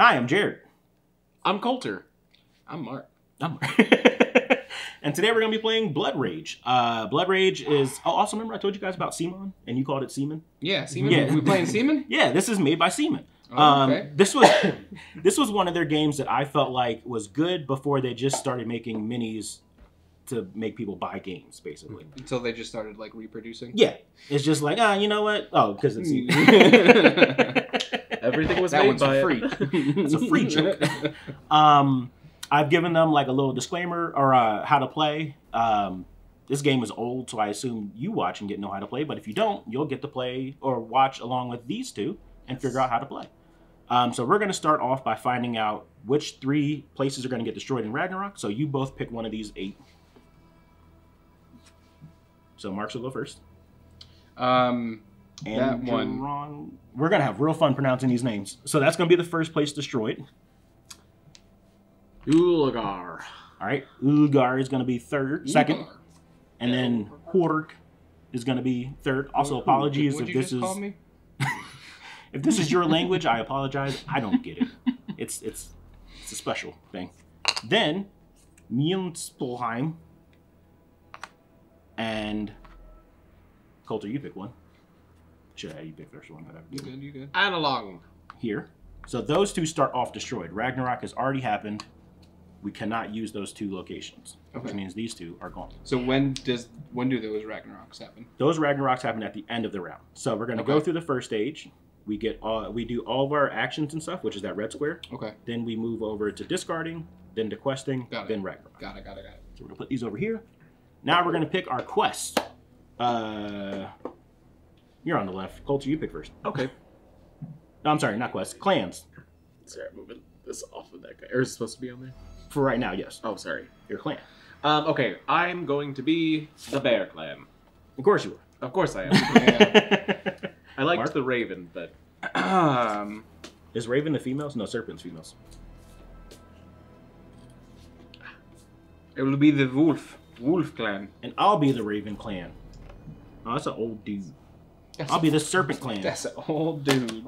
Hi, I'm Jared. I'm Coulter. I'm Mark. I'm Mark. and today we're gonna be playing Blood Rage. Uh, Blood Rage is. Oh, also remember I told you guys about Simon, and you called it Seaman. Yeah, Seaman. Yeah. We playing Seaman? Yeah, this is made by Seaman. Oh, um, okay. This was this was one of their games that I felt like was good before they just started making minis to make people buy games, basically. Until they just started like reproducing. Yeah, it's just like ah, you know what? Oh, because it's Everything was That made one's by free. It's a free joke. um, I've given them like a little disclaimer or uh, how to play. Um, this game is old, so I assume you watch and get know how to play. But if you don't, you'll get to play or watch along with these two and figure out how to play. Um, so we're going to start off by finding out which three places are going to get destroyed in Ragnarok. So you both pick one of these eight. So Marks will go first. Um, And That one. We're going to have real fun pronouncing these names. So that's going to be the first place destroyed. Ulagar. All right, Ulgar is going to be third, second, Ugar. and then Hork is going to be third. Also, apologies if this is if this is your language. I apologize. I don't get it. It's it's it's a special thing. Then Mjolnspelheim and Coulter. You pick one. Should I? You pick first one. Whatever. You good? You good? Analog. One. Here. So those two start off destroyed. Ragnarok has already happened. We cannot use those two locations, okay. which means these two are gone. So when does when do those Ragnaroks happen? Those Ragnaroks happen at the end of the round. So we're going to go through the first stage. We get all we do all of our actions and stuff, which is that red square. Okay, Then we move over to discarding, then to questing, Got it. then Ragnarok. got it, got it, got it. So we're gonna put these over here. Now we're gonna pick our quest. Uh, you're on the left. Coulter, you pick first. Okay. No, I'm sorry, not quest. Clans. Sorry, I'm moving this off of that guy. Or is it supposed to be on there? For right now, yes. Oh, sorry. Your clan. Um, okay, I'm going to be the Bear Clan. Of course you are. Of course I am. I liked Mark? the Raven, but Um, Is Raven the females? No, Serpent's females. it will be the Wolf Wolf Clan. And I'll be the Raven clan. Oh, that's an old dude. I'll be the Serpent clan. That's an old dude.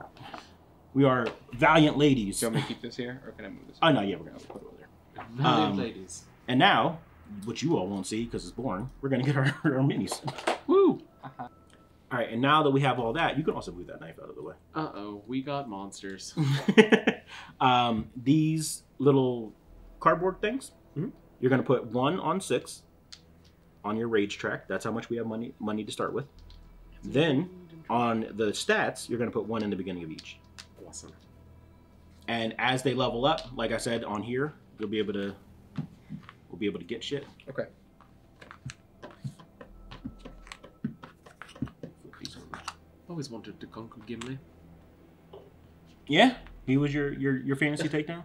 We are valiant ladies. Do you want me to keep this here, or can I move this? Oh no, yeah, we're gonna put it over there. Valiant Um, ladies. And now, what you all won't see because it's boring, we're gonna get our, our minis. Woo! All right, and now that we have all that, you can also move that knife out of the way. Uh oh, we got monsters. um, these little cardboard things, Mhm. you're gonna put one on six on your rage track. That's how much we have money money to start with. Then on the stats, you're gonna put one in the beginning of each. Awesome. And as they level up, like I said on here, you'll be able to we'll be able to get shit. Okay. Flip these over. Always wanted to conquer Gimli. Yeah, he was your your your fantasy takedown.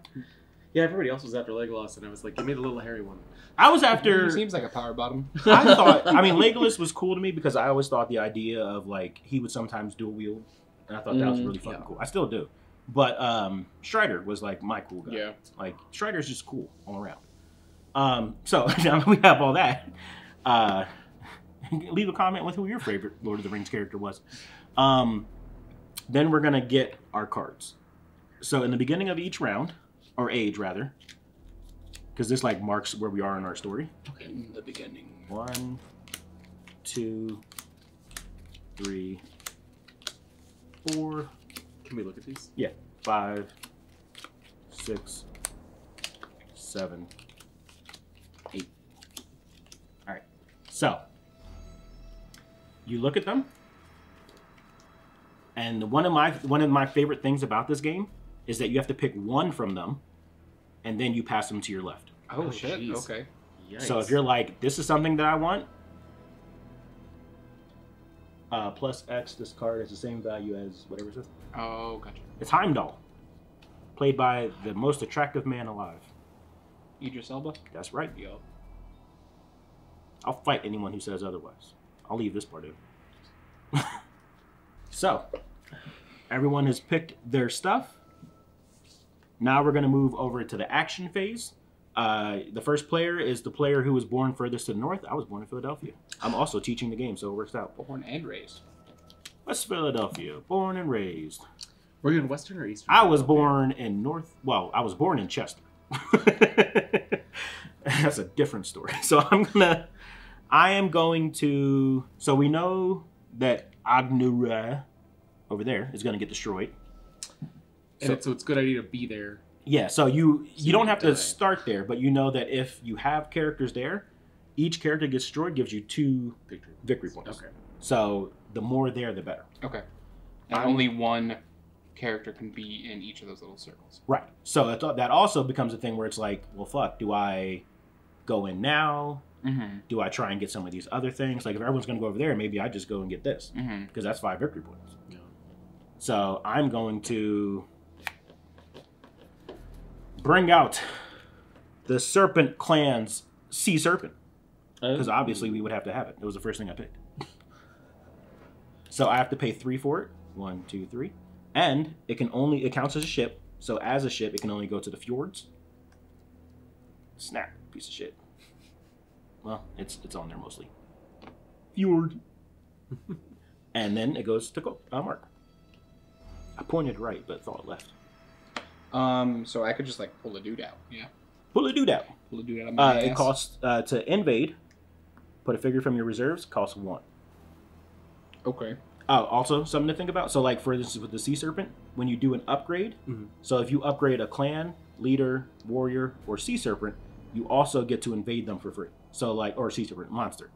Yeah, everybody else was after Legolas, and I was like, give me the little hairy one. I was after. He seems like a power bottom. I thought. I mean, Legolas was cool to me because I always thought the idea of like he would sometimes dual wield, and I thought that was Mm, really fucking yeah. cool. I still do. But um, Strider was like my cool guy. Yeah. Like Strider's just cool all around. Um, so now that we have all that, uh, leave a comment with who your favorite Lord of the Rings character was. Um, then we're gonna get our cards. So in the beginning of each round, or age rather, because this like marks where we are in our story. In the beginning. One, two, three, four, Can we look at these? Yeah, five, six, seven, eight. All right. So you look at them, and one of my one of my favorite things about this game is that you have to pick one from them, and then you pass them to your left. Oh, Oh, shit. jeez. Okay. Yikes. So if you're like, this is something that I want, uh, plus X, this card is the same value as whatever it is. Oh, gotcha. It's Heimdall, played by the most attractive man alive. Idris Elba. That's right. Yo. I'll fight anyone who says otherwise. I'll leave this part in. so, everyone has picked their stuff. Now we're going to move over to the action phase. Uh, the first player is the player who was born furthest to the north. I was born in Philadelphia. I'm also teaching the game, so it works out. Born and raised. West Philadelphia, born and raised. Were you in Western or Eastern? I was born in North. Well, I was born in Chester. That's a different story. So I'm gonna. I am going to. So we know that Agnura over there is gonna get destroyed. And it's, so it's a good idea to be there. Yeah. So you you don't have to start there, but you know that if you have characters there, each character gets destroyed gives you two Victory. victory points. Okay. So the more there, the better. Okay. And I'm- only one character can be in each of those little circles. Right. So that that also becomes a thing where it's like, well, fuck, do I go in now? Mm-hmm. Do I try and get some of these other things? Like if everyone's going to go over there, maybe I just go and get this Mm-hmm. because that's five victory points. Yeah. So I'm going to bring out the Serpent Clan's Sea Serpent because obviously we would have to have it. It was the first thing I picked. So I have to pay three for it. One, two, three, and it can only it counts as a ship. So as a ship, it can only go to the fjords. Snap, piece of shit. Well, it's it's on there mostly. Fjord. and then it goes to go uh, Mark. I pointed right, but thought left. Um, so I could just like pull a dude out. Yeah. Pull a dude out. Pull a dude out of my Uh, it costs uh, to invade. Put a figure from your reserves. Costs one. Okay. Oh, also something to think about. So, like for instance, with the sea serpent, when you do an upgrade, Mhm. so if you upgrade a clan leader, warrior, or sea serpent, you also get to invade them for free. So, like, or sea serpent monster.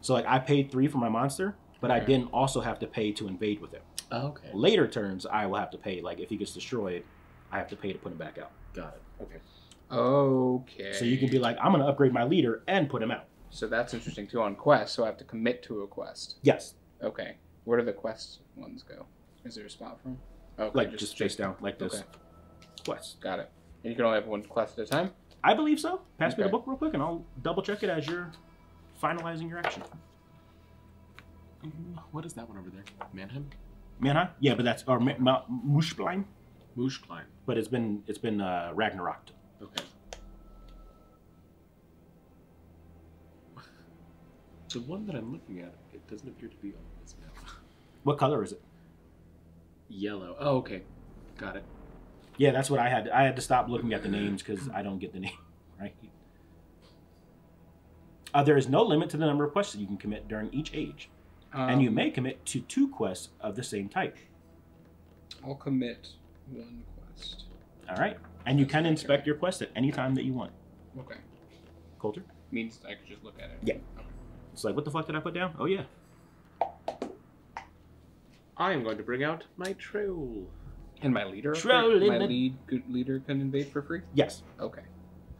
So, like, I paid three for my monster, but I didn't also have to pay to invade with him. Oh, okay. Later turns, I will have to pay. Like, if he gets destroyed, I have to pay to put him back out. Got it. Okay. Okay. So you can be like, I'm gonna upgrade my leader and put him out. So that's interesting too on quest. So I have to commit to a quest. Yes, Okay. Where do the quest ones go? Is there a spot for them? Okay, like just, face down, like this. Okay. Quest. Got it. And you can only have one quest at a time. I believe so. Pass me the book real quick, and I'll double check it as you're finalizing your action. Mm, What is that one over there? Manheim? Man, huh? Yeah, but that's or Ma- Ma- Mushblein, Mooshklein. but it's been it's been uh, Ragnarok. Okay. The one that I'm looking at, it doesn't appear to be on this map. What color is it? Yellow. Oh, okay. Got it. Yeah, that's what I had. I had to stop looking at the names because I don't get the name right. Uh, there is no limit to the number of quests that you can commit during each age, and you Um, may commit to two quests of the same type. I'll commit one quest. All right, and you can inspect your quest at any time that you want. Okay. Coulter, Means I could just look at it. Yeah. it's like, what the fuck did I put down? Oh yeah, I am going to bring out my troll. And my leader. Troll in my the- lead good leader can invade for free. yes, Okay.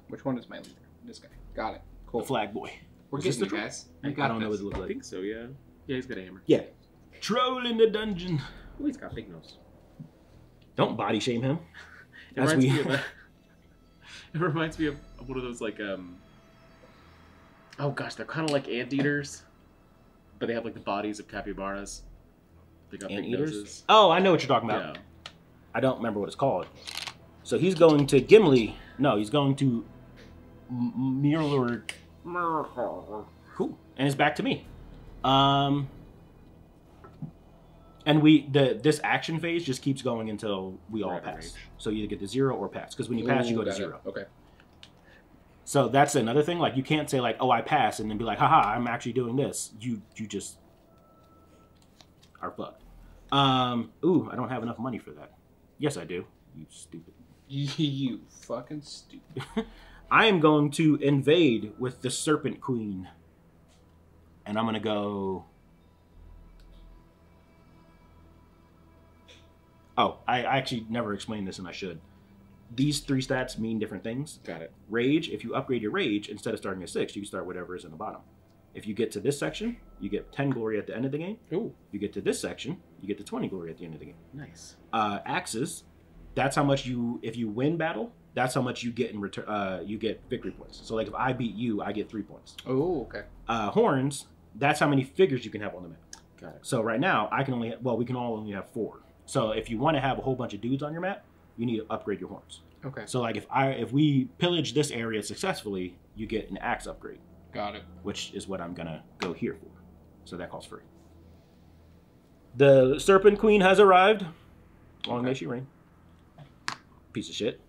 Which one is my leader? This guy. Got it. Cool. the flag boy. We're Is this getting the troll? guys. I You got don't know what it looks like. I like. think so, yeah. Yeah, he's got a hammer. Yeah, troll in the dungeon. Oh, he's got big nose. Don't body shame him. It As reminds we- me of a, It reminds me of one of those like um. Oh gosh, they're kind of like anteaters, but they have like the bodies of capybaras. They got big Anteaters? noses. Oh, I know what you're talking about. Yeah. I don't remember what it's called. So he's going to Gimli. No, he's going to M- Mirror. Cool. And it's back to me. Um. And we the this action phase just keeps going until we all Right, pass. range. So you either get to zero or pass. Because when you pass, you go to got it. zero. Okay. So that's another thing. Like you can't say like, "Oh, I pass," and then be like, "Haha, I'm actually doing this." You you just are fucked. Um. Ooh, I don't have enough money for that. Yes, I do. You stupid. You fucking stupid. I am going to invade with the Serpent Queen, and I'm gonna go. Oh, I, I actually never explained this, and I should. These three stats mean different things. Got it. Rage, if you upgrade your rage, instead of starting at six, you can start whatever is in the bottom. If you get to this section, you get 10 glory at the end of the game. Ooh, You get to this section, you get to 20 glory at the end of the game. nice. Uh, axes, that's how much you, if you win battle, that's how much you get in return. Uh, you get victory points. So like if I beat you, I get three points. Oh, okay. Uh, horns, that's how many figures you can have on the map. Got it. So right now, I can only well, we can all only have four. So if you want to have a whole bunch of dudes on your map, you need to upgrade your horns. Okay. So like if I if we pillage this area successfully, you get an axe upgrade, Got it. which is what I'm gonna go here for. So that costs free. The Serpent Queen has arrived. Long Okay. may she reign. Piece of shit.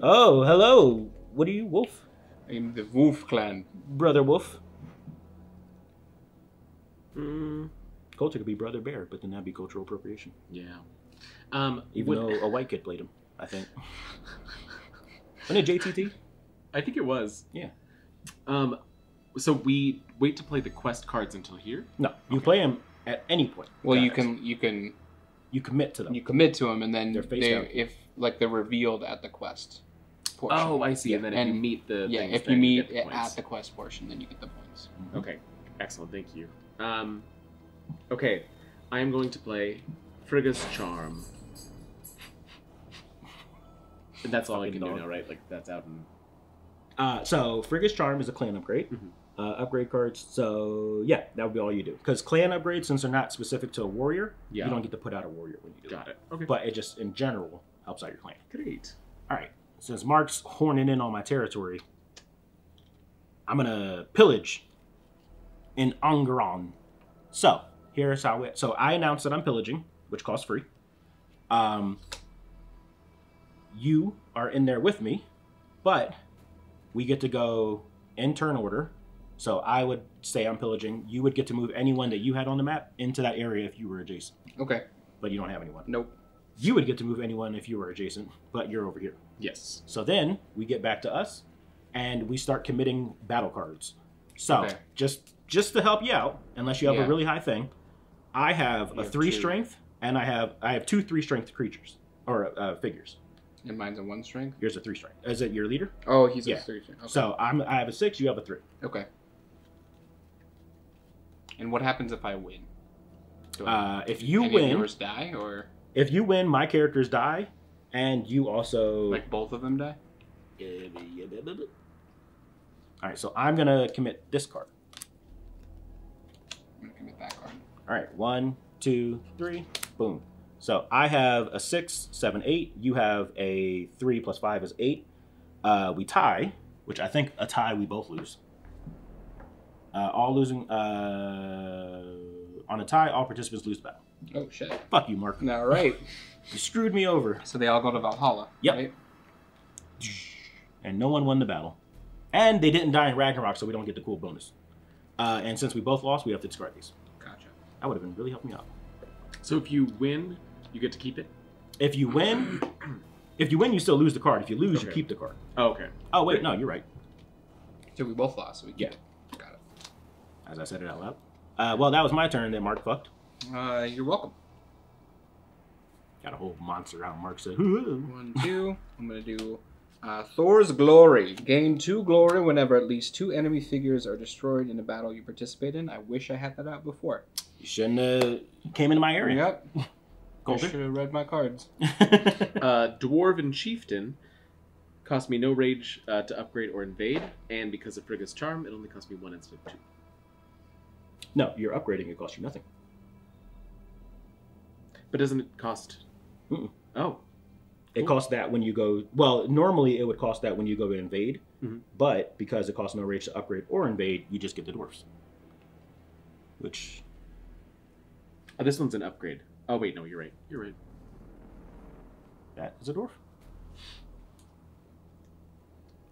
Oh, hello. What are you, Wolf? I'm the Wolf Clan. Brother Wolf. Mm, Coulter could be Brother Bear, but then that'd be cultural appropriation. yeah. Um, Even would- though a white kid played him, I think. Wasn't it JTT? I think it was. Yeah. Um, so we wait to play the quest cards until here. No, you Okay. play them at any point. Well, you can you can you commit to them. you commit to them, and then They're face they, down. if like they're revealed at the quest portion. Oh, I see. Yeah, And then if you meet the yeah, things, if you meet get the at the quest portion, then you get the points. Okay, excellent. Thank you. Um, okay, I am going to play Frigga's Charm. And that's all I can do now, right? Like that's out in. Uh, so Frigga's Charm is a clan upgrade. Mhm. Uh, upgrade cards. So yeah, that would be all you do. Because clan upgrades, since they're not specific to a warrior, Yeah. you don't get to put out a warrior when you do Got it. it. Okay. But it just in general helps out your clan. Great. All right. Since Mark's horning in on my territory, I'm gonna pillage in Angaron. So here's how it. So I announced that I'm pillaging, which costs free. Um, you are in there with me, but we get to go in turn order. So I would say I'm pillaging. You would get to move anyone that you had on the map into that area if you were adjacent, Okay. but you don't have anyone. Nope. You would get to move anyone if you were adjacent, but you're over here. Yes. So then we get back to us, and we start committing battle cards. So Okay. just just to help you out, unless you have Yeah. a really high thing, I have You a have three two. strength, and I have I have two three strength creatures or uh, figures. And mine's a one strength. Yours a three strength. Is it your leader? Oh, he's Yeah. a three strength. Okay. So I'm I have a six. You have a three. okay. And what happens if I win? Uh, if you win, yours die, or if you win, my characters die, and you also. like both of them die? All right, so I'm gonna commit this card. I'm gonna commit that card. All right, one, two, three, boom. So I have a six, seven, eight. You have a three plus five is eight. Uh, we tie, which I think a tie we both lose. Uh, all losing uh, on a tie, all participants lose the battle. Oh shit! Fuck you, Mark. All right. You screwed me over, so they all go to Valhalla. Yep. Right? and no one won the battle. And they didn't die in Ragnarok, so we don't get the cool bonus. Uh, and since we both lost, we have to discard these. Gotcha. That would have been really helping me out. So if you win, you get to keep it. If you win, if you win, you still lose the card. If you lose, you keep the card. Oh, okay. Oh wait, no, you're right. So we both lost. So we Yeah. Got it. As I said it out loud. Uh, well, that was my turn. That Mark fucked. Uh, you're welcome. Got a whole monster out. Mark said, One, two. I'm gonna do uh, Thor's Glory. Gain two glory whenever at least two enemy figures are destroyed in a battle you participate in. I wish I had that out before. "You shouldn't have came into my area." Yep. I should have read my cards. Uh, Dwarven Chieftain cost me no rage uh, to upgrade or invade, and because of Frigga's Charm, it only cost me one instead of two. no, you're upgrading. It costs you nothing. But doesn't it cost? Mm-mm. Oh, It Cool. costs that when you go. Well, normally it would cost that when you go to invade, Mhm. but because it costs no rage to upgrade or invade, you just get the dwarfs. Which oh, this one's an upgrade. Oh wait, no, you're right. You're right. that is a dwarf.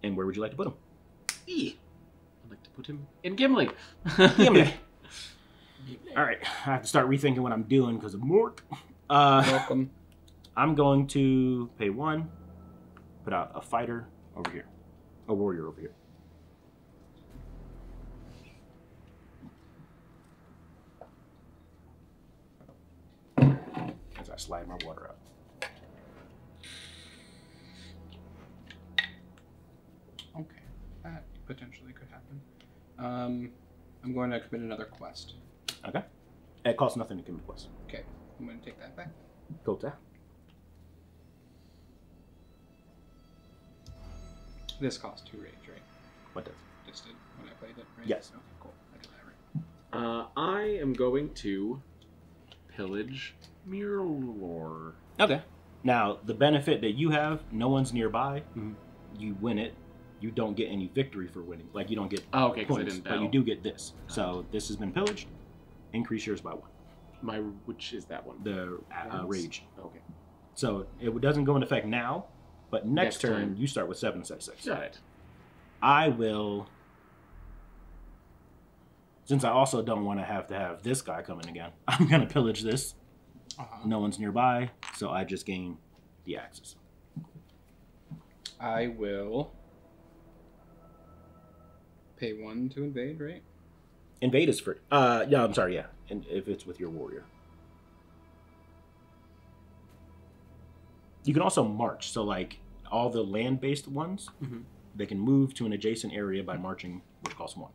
And where would you like to put him? E. I'd like to put him in Gimli. Gimli. All right, I have to start rethinking what I'm doing because of Mork. Uh, Welcome. I'm going to pay one, put out a fighter over here, a warrior over here. As I slide my water out. Okay, that potentially could happen. Um, I'm going to commit another quest. Okay. It costs nothing to commit a quest. Okay, I'm going to take that back. Go to This costs two rage, right? what does? Just did when I played it, right? Yes. Okay, cool. I did that right. Uh, I am going to pillage Mirror. Okay. Now the benefit that you have, no one's nearby. Mhm. You win it. You don't get any victory for winning. Like you don't get Oh, okay, because I points, didn't but you do get this. So this has been pillaged. Increase yours by one. My which is that one? the uh, rage. Okay. So it doesn't go into effect now, but next, Next turn you start with seven six six. Got it. I will. Since I also don't want to have to have this guy come in again, I'm gonna pillage this. Uh-huh. No one's nearby, so I just gain the axes. I will pay one to invade, right? Invade is free. Uh, yeah, I'm sorry. Yeah, and if it's with your warrior, you can also march. So like all the land-based ones, Mhm. they can move to an adjacent area by marching, which costs one.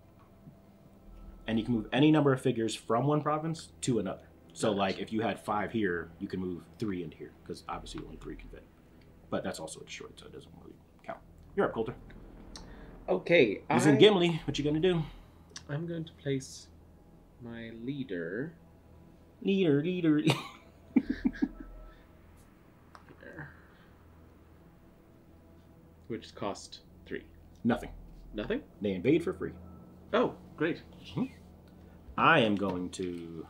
And you can move any number of figures from one province to another. So like if you had five here, you can move three into here because obviously only three can fit. But that's also destroyed, so it doesn't really count. You're up, Coulter. Okay. He's in Gimli. What you gonna do? I'm going to place my leader Leader, leader. which cost three. Nothing. Nothing. They invade for free. Oh, great. I am going to.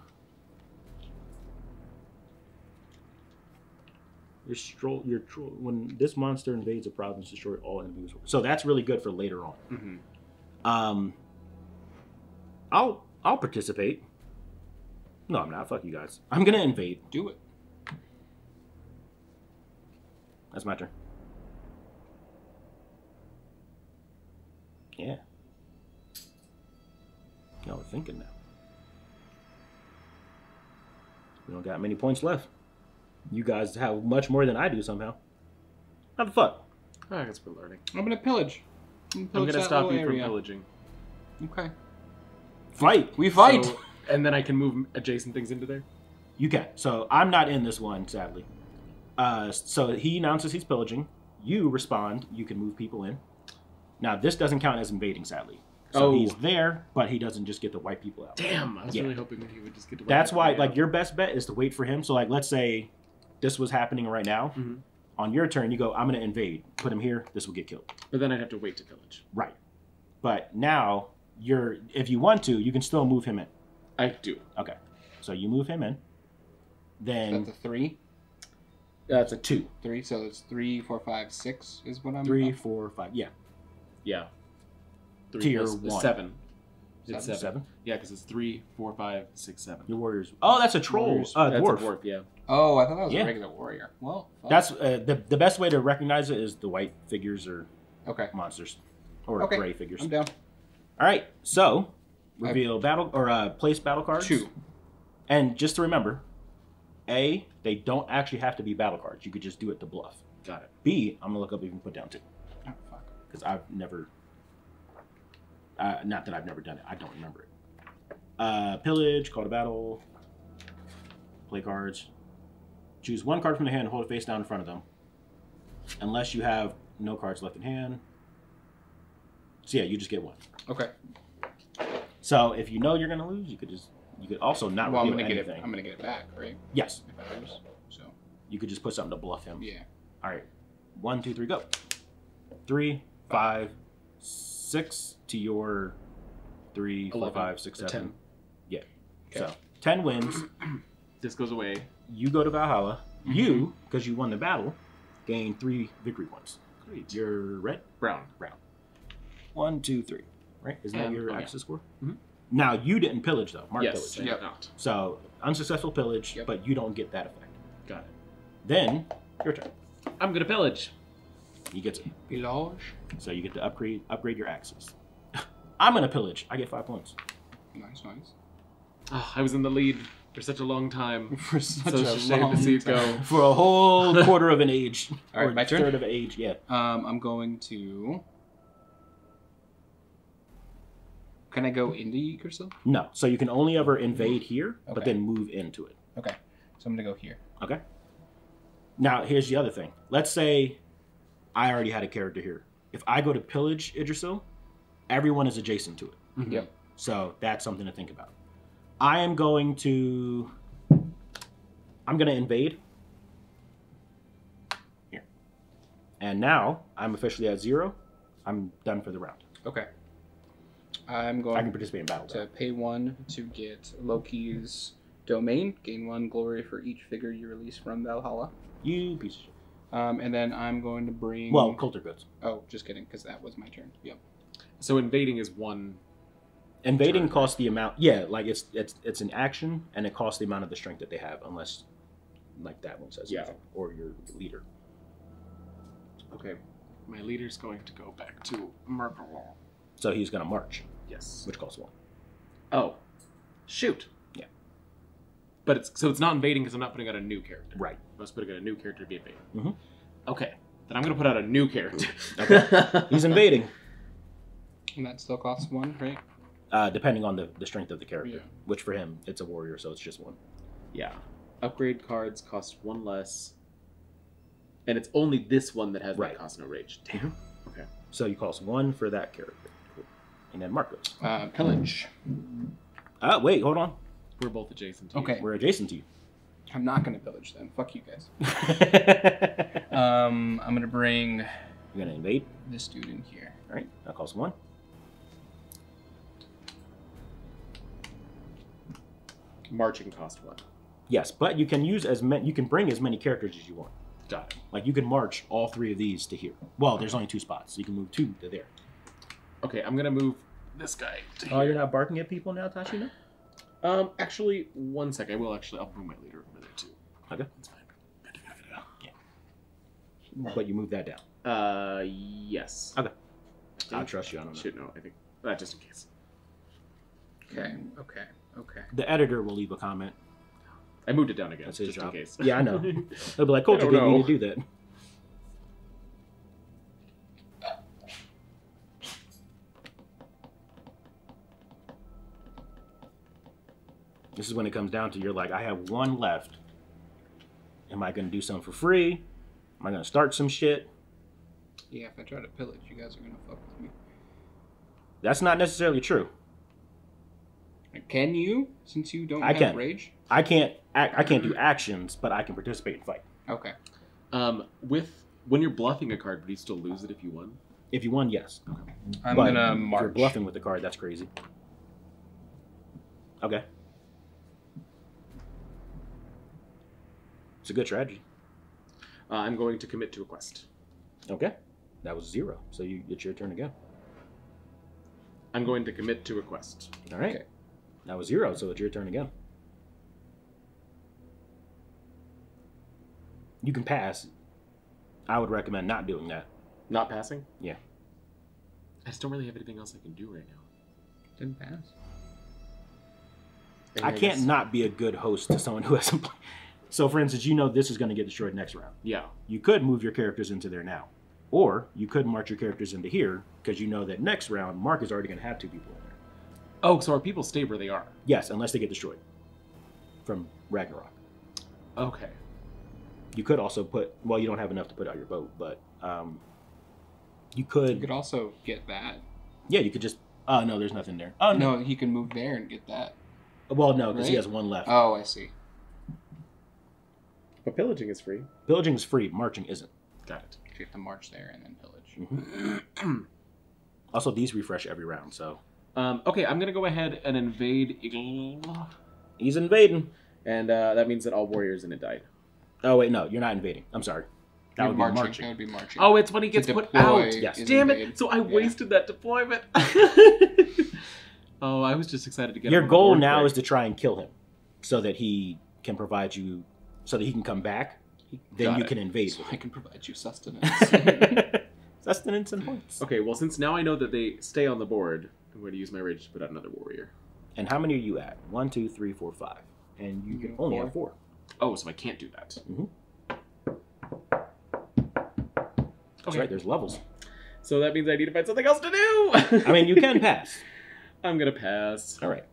Your stroll, your tro- when this monster invades a province, destroy all enemies. So that's really good for later on. Mm-hmm. Um, I'll I'll participate. No, I'm not. Fuck you guys. I'm gonna invade. Do it. That's my turn. Yeah. Y'all are thinking now. We don't got many points left. You guys have much more than I do somehow. How the fuck? I guess we're learning. I'm gonna pillage. I'm, I'm gonna stop little you from pillaging. Okay. Fight! We fight. So- and then I can move adjacent things into there. You can. So I'm not in this one, sadly. Uh, so he announces he's pillaging. You respond. You can move people in. Now this doesn't count as invading, sadly. So Oh. he's there, but he doesn't just get the white people out. Damn, I was Yeah. really hoping that he would just get to. That's why, everybody like, your best bet is to wait for him. So, like, let's say this was happening right now. Mhm. On your turn, you go, I'm going to invade. Put him here. This will get killed. But then I'd have to wait to pillage. Right. But now, you're if you want to, you can still move him in. I do. Okay. So you move him in. Then That's a three. that's a two, Three. So it's three, four, five, six is what I'm. three, four, five. Yeah. Yeah. Three Tier plus one. Seven. It's Seven. seven. Yeah, because it's three, four, five, six, seven. Your warriors. Oh, that's a troll. Warriors. Uh, That's dwarf. a dwarf. Yeah. Oh, I thought that was Yeah. a regular warrior. Well, fuck. That's uh, the the best way to recognize it is the white figures or okay. monsters, or Okay. gray figures. I'm down. All right. So reveal battle or uh, place battle cards. Two. And just to remember, A, they don't actually have to be battle cards. You could just do it to bluff. Got it. B, I'm gonna look up if you can put down two fuck. Because I've never. Uh, not that I've never done it. I don't remember it. Uh, pillage, call to battle, play cards. Choose one card from the hand, and hold it face down in front of them. Unless you have no cards left in hand. So yeah, you just get one. Okay. So if you know you're gonna lose, you could just you could also not well, I'm gonna get anything. it. I'm gonna get it back, right? Yes, If I lose. So you could just put something to bluff him. yeah. All right, one, two, three, go. Three, five, six to your three, four, Eleven. five, six, ten. Yeah. Okay. So ten wins. This goes away. You go to Valhalla. Mm-hmm. You, because you won the battle, gain three victory points. Great. You're red. Brown. Brown. One, two, three. Right? Isn't that Um, your oh, yeah. access score? Mhm. Now you didn't pillage though. Mark yes. pillaged. I Yep. not. So unsuccessful pillage, Yep. but you don't get that effect. Got it. Then your turn. I'm gonna pillage. He gets it. Village. So you get to upgrade upgrade your axes. I'm gonna pillage. I get five points. Nice, nice. Oh, I was in the lead for such a long time. For such so a shame long to see it time. go. For a whole quarter of an age. All right, or my turn? Third of an age, yeah. Um, I'm going to. Can I go into Yggdrasil? No. So you can only ever invade here, but then move into it. Okay, so I'm gonna go here. Okay. Now here's the other thing. Let's say I already had a character here. If I go to pillage Idrisil, everyone is adjacent to it. Mhm. Yep. So that's something to think about. I am going to. I'm going to invade. Here. And now I'm officially at zero. I'm done for the round. Okay. I'm going. I can participate in battle. to though. pay one to get Loki's domain. Gain one glory for each figure you release from Valhalla. You piece of shit. Um, and then I'm going to bring. Well, Coulter goods. Oh, just kidding, because that was my turn. Yep. So invading is one. Invading Turn. costs the amount. Yeah, like it's it's it's an action, and it costs the amount of the strength that they have, unless like that one says Yeah. anything, or your leader. Okay. My leader's going to go back to Merkle. So he's gonna march, Yes. which costs one. Oh, shoot. Yeah. But it's so it's not invading because I'm not putting out a new character. Right. I was putting out a new character to be invading. Mhm. Okay. Then I'm gonna put out a new character. Okay. He's invading, And that still costs one, right? uh, depending on the, the strength of the character. Yeah. Which for him, it's a warrior, so it's just one. yeah. Upgrade cards cost one less. And it's only this one that has Right. that cost no rage. Damn. Okay. So you cost one for that character. Cool. And then Marcos. Uh, pillage. Uh, wait, hold on. We're both adjacent to you. Okay. We're adjacent to you. I'm not going to pillage then. Fuck you guys. Um, I'm going to bring You're gonna invade. this dude in here. All right, that costs one. Marching cost one. Yes, but you can use as many. You can bring as many characters as you want. Got it. Like you can march all three of these to here. Well, there's only two spots. So you can move two to there. Okay, I'm gonna move this guy. To Oh, here. you're not barking at people now, Tashina? Um, actually, one sec. I will actually. I'll move my leader over there too. Okay. That's fine. But you move that down. Uh, yes. Okay. I trust you. I don't know. Shoot, no. I think uh, just in case. Okay, okay, okay. The editor will leave a comment. I moved it down again. That's his just job. in case. Yeah, I know. They'll be like, Coulter I didn't don't need to do that. This is when it comes down to you're like, I have one left. Am I going to do something for free? Am I going to start some shit? Yeah, if I try to pillage, you guys are going to fuck with me. That's not necessarily true. Can you, since you don't I have can. rage? I can't act, I can't do actions, but I can participate in fight. Okay. Um, with when you're bluffing a card, would you still lose it if you won? If you won, yes. I'm But going to If you're bluffing with the card, that's crazy. Okay. It's a good strategy. Uh, I'm going to commit to a quest. Okay. That was zero. So you, it's your turn again. I'm going to commit to a quest. All right. Okay. That was zero. So it's your turn again. You can pass. I would recommend not doing that. Not passing. Yeah. I just don't really have anything else I can do right now. Didn't pass. And I can't guess- not be a good host to someone who hasn't played. So, for instance, you know this is going to get destroyed next round. Yeah. You could move your characters into there now. Or you could march your characters into here because you know that next round, Mark is already going to have two people in there. Oh, so our people stay where they are. Yes, unless they get destroyed from Ragnarok. Okay. You could also put, well, you don't have enough to put out your boat, but um, you could, You could also get that. yeah, you could just, oh, no, there's nothing there. Oh, no. No, he can move there and get that. Well, no, because he has one left. Oh, I see. But pillaging is free. Pillaging is free, marching isn't. Got it. You have to march there and then pillage. Mhm. Also, these refresh every round, so Um, okay, I'm gonna go ahead and invade Eagle, he's invading. and uh, that means that all warriors in it died. Oh, wait, no, you're not invading. I'm sorry. That You're would marching. be marching. That would be marching. Oh, it's when he gets put out. Yes. Damn invade. it! So I Yeah. wasted that deployment. oh, I was just excited to get. Your him goal now quick. is to try and kill him, so that he can provide you, so that he can come back. Then Got you it. can invade So I can provide you sustenance. Sustenance and points. Okay, well, since now I know that they stay on the board, I'm going to use my rage to put out another warrior. And how many are you at? One, two, three, four, five. And you can only Four. have four. Oh, so I can't do that. Mm-hmm. That's Okay. right. There's levels. So that means I need to find something else to do. I mean, you can pass. I'm gonna pass. All right.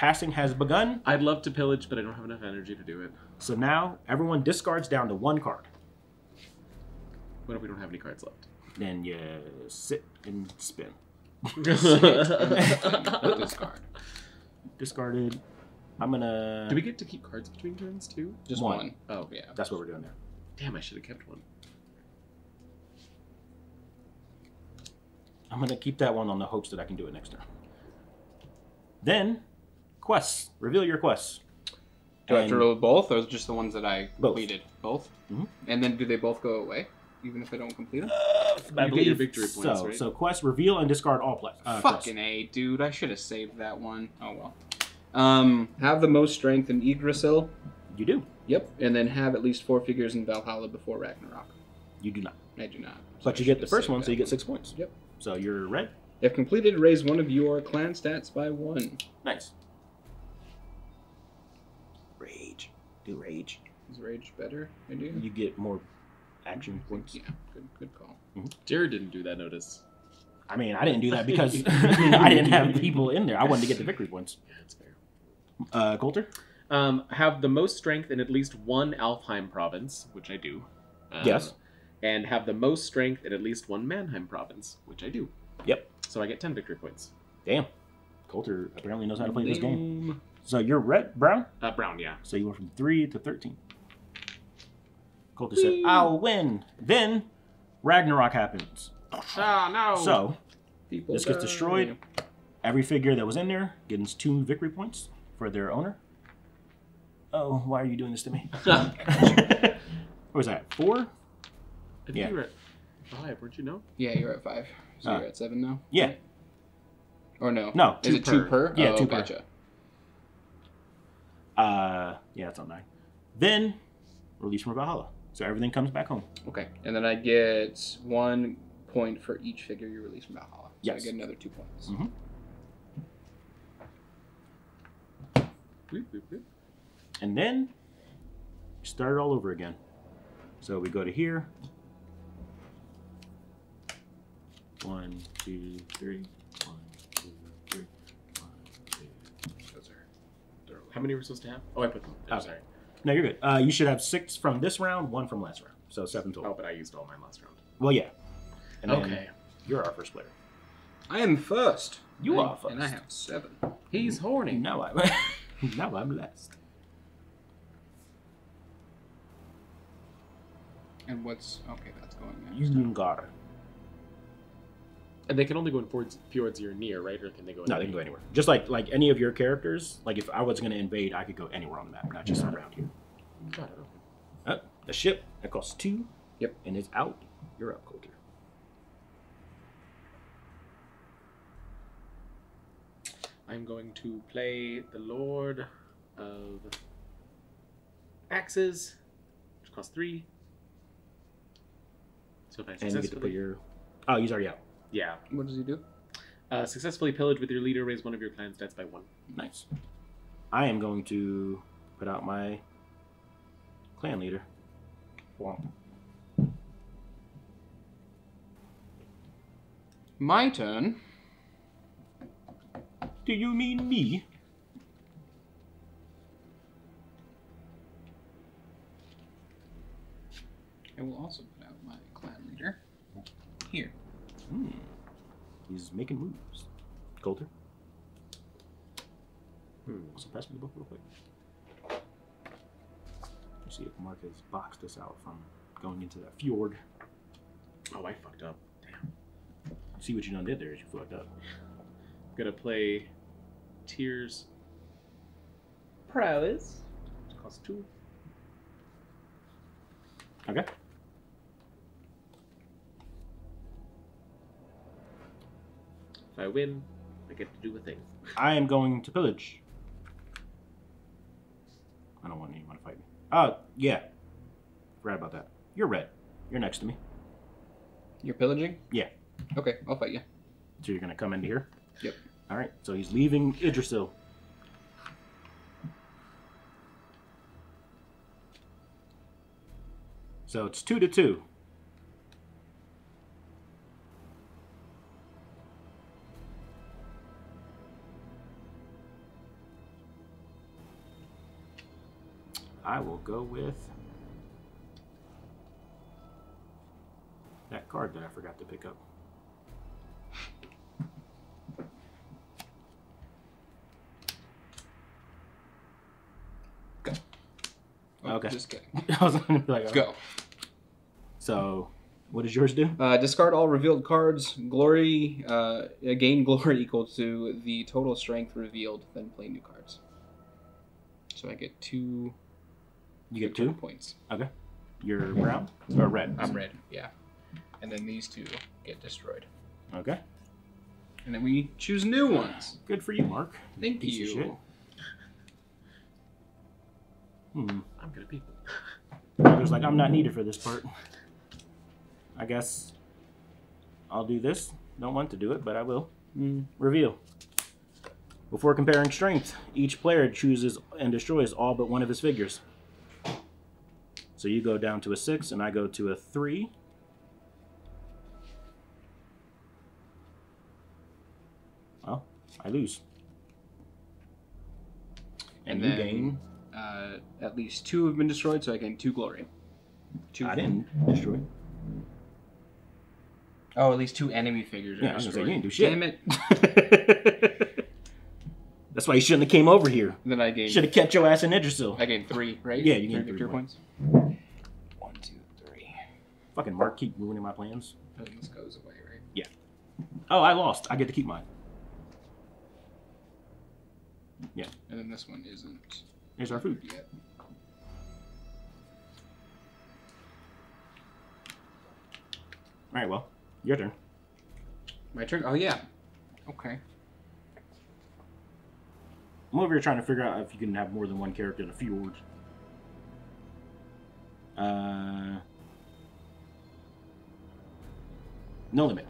Passing has begun. I'd love to pillage, but I don't have enough energy to do it. So now everyone discards down to one card. What if we don't have any cards left? Then you sit and spin. Discard. Discarded. I'm gonna. Do we get to keep cards between turns too? Just One. one. Oh, Yeah. That's what we're doing there. damn! I should have kept one. I'm gonna keep that one on the hopes that I can do it next turn. Then, quests. Reveal your quests. Do I have to roll both, or just the ones that I Both. completed? Both. Mhm. And then do they both go away, even if I don't complete them? I You get your believe victory points, so. right? So quest reveal and discard all play. Uh, quests. Fucking a, dude! I should have saved that one. Oh well. Um, have the most strength in Yggdrasil. You do. Yep, and then have at least four figures in Valhalla before Ragnarok. You do not. I do not. But So you I get should the have first saved one, so you get six points. Yep. So you're red. If completed, raise one of your clan stats by one. Nice. Rage. Do rage. Is rage better? I do. You get more action points. Yeah, good, good call. Jared didn't do that notice. I mean, I didn't do that because I didn't have people in there. I wanted to get the victory points. Yeah, that's fair. Uh, Coulter. Um, have the most strength in at least one Alfheim province, which I do. Uh, Yes. And have the most strength in at least one Mannheim province, which I do. Yep. So I get 10 victory points. Damn. Coulter apparently knows how to play this game. Boom. So you're red, brown. Uh, Brown, yeah. So you went from three to thirteen. Coulter said, "I'll win." Then Ragnarok happens. Ah, no! So People This gets destroyed. every figure that was in there gets two victory points for their owner. Oh, why are you doing this to me? what was that? Four? I think Yeah. you were at five, weren't you? No? Yeah, you're at five. So Ah. you're at seven now. Yeah. Or no? No, Is two it two per. per? Yeah, oh, two per. Uh, yeah, it's on nine. Then release from Valhalla. So everything comes back home. Okay, and then I get one point for each figure you release from Valhalla. So Yes. I get another two points. Mhm. Whoop. And then start it all over again. So we go to here. One, two, three. One, two, three. One, two. Those are- they're all- How many were we supposed to have? Oh, I put them. I'm Okay. sorry. No, you're good. Uh, you should have six from this round, one from last round. So seven total. Oh, but I used all mine last round. Well, yeah. And Okay. You're our first player. I am first. You I- are first. And I have seven. He's horny. Now I'm now I'm last. And what's okay? That's going next. You got it. And they can only go in fjords, fjords you're near, right? Or can they go? No, they can go anywhere. Just like like any of your characters. Like if I was going to invade, I could go anywhere on the map, not just around here. Got it. Oh, the ship that costs two. Yep. And it's out. You're up, Coulter. I'm going to play the Lord of Axes, which costs three. So if I And you get to put your. Oh, he's already out. Yeah, What does he do? uh, successfully pillage with your leader, raise one of your clan's stats by one. Nice. I am going to put out my clan leader. Womp. My turn. Do you mean me? I will also put out my clan leader. Here. Hmm. He's making moves. Coulter. Hmm. Also, pass me the book real quick. Let's see if Mark has boxed us out from going into that fjord. Oh, I fucked up. Damn. See what you done did there is you fucked up. I'm gonna play Tyr's Prowess. Which costs two. Okay. If I win, I get to do a thing. I am going to pillage. I don't want anyone to fight me. Oh, yeah. Forgot about that. You're red. You're next to me. You're pillaging? Yeah. Okay, I'll fight you. So you're gonna come into here? Yep. Alright, so he's leaving Idrisil. So it's two to two. Go with that card that I forgot to pick up. Oh, Okay. Just kidding. I was gonna be like, Go. So, what does yours do? Uh, discard all revealed cards. Glory, uh, gain glory equal to the total strength revealed. Then play new cards. So I get two. You get two. points. Okay. You're brown or red. I'm red. Yeah. And then these two get destroyed. Okay. And then we choose new ones. Good for you, Mark. Thank Piece of you. shit. Hmm. I'm good at people. There's like I'm not needed for this part. I guess I'll do this. Don't want to do it, but I will. Mm. Reveal. Before comparing strength, each player chooses and destroys all but one of his figures. So you go down to a six, and I go to a three. Well, I lose. And, And you then- gain. Uh, at least two have been destroyed, so I gain two glory. Two. I didn't destroy. Oh, at least two enemy figures are Yeah, I was gonna say, you didn't do shit. Damn it. That's why you shouldn't have came over here. Then I gain. Should have kept your ass in Idrisil. I gain three, right? Yeah, you gain three three victory points. points. One, two, three. Fucking Mark keep ruining my plans. And this goes away, right? Yeah. Oh, I lost. I get to keep mine. Yeah. And then this one isn't Here's our food. yet. All right, well, your turn. My turn. Oh yeah. Okay. I'm over here trying to figure out if you can have more than one character in a fjord. Uh, no limit.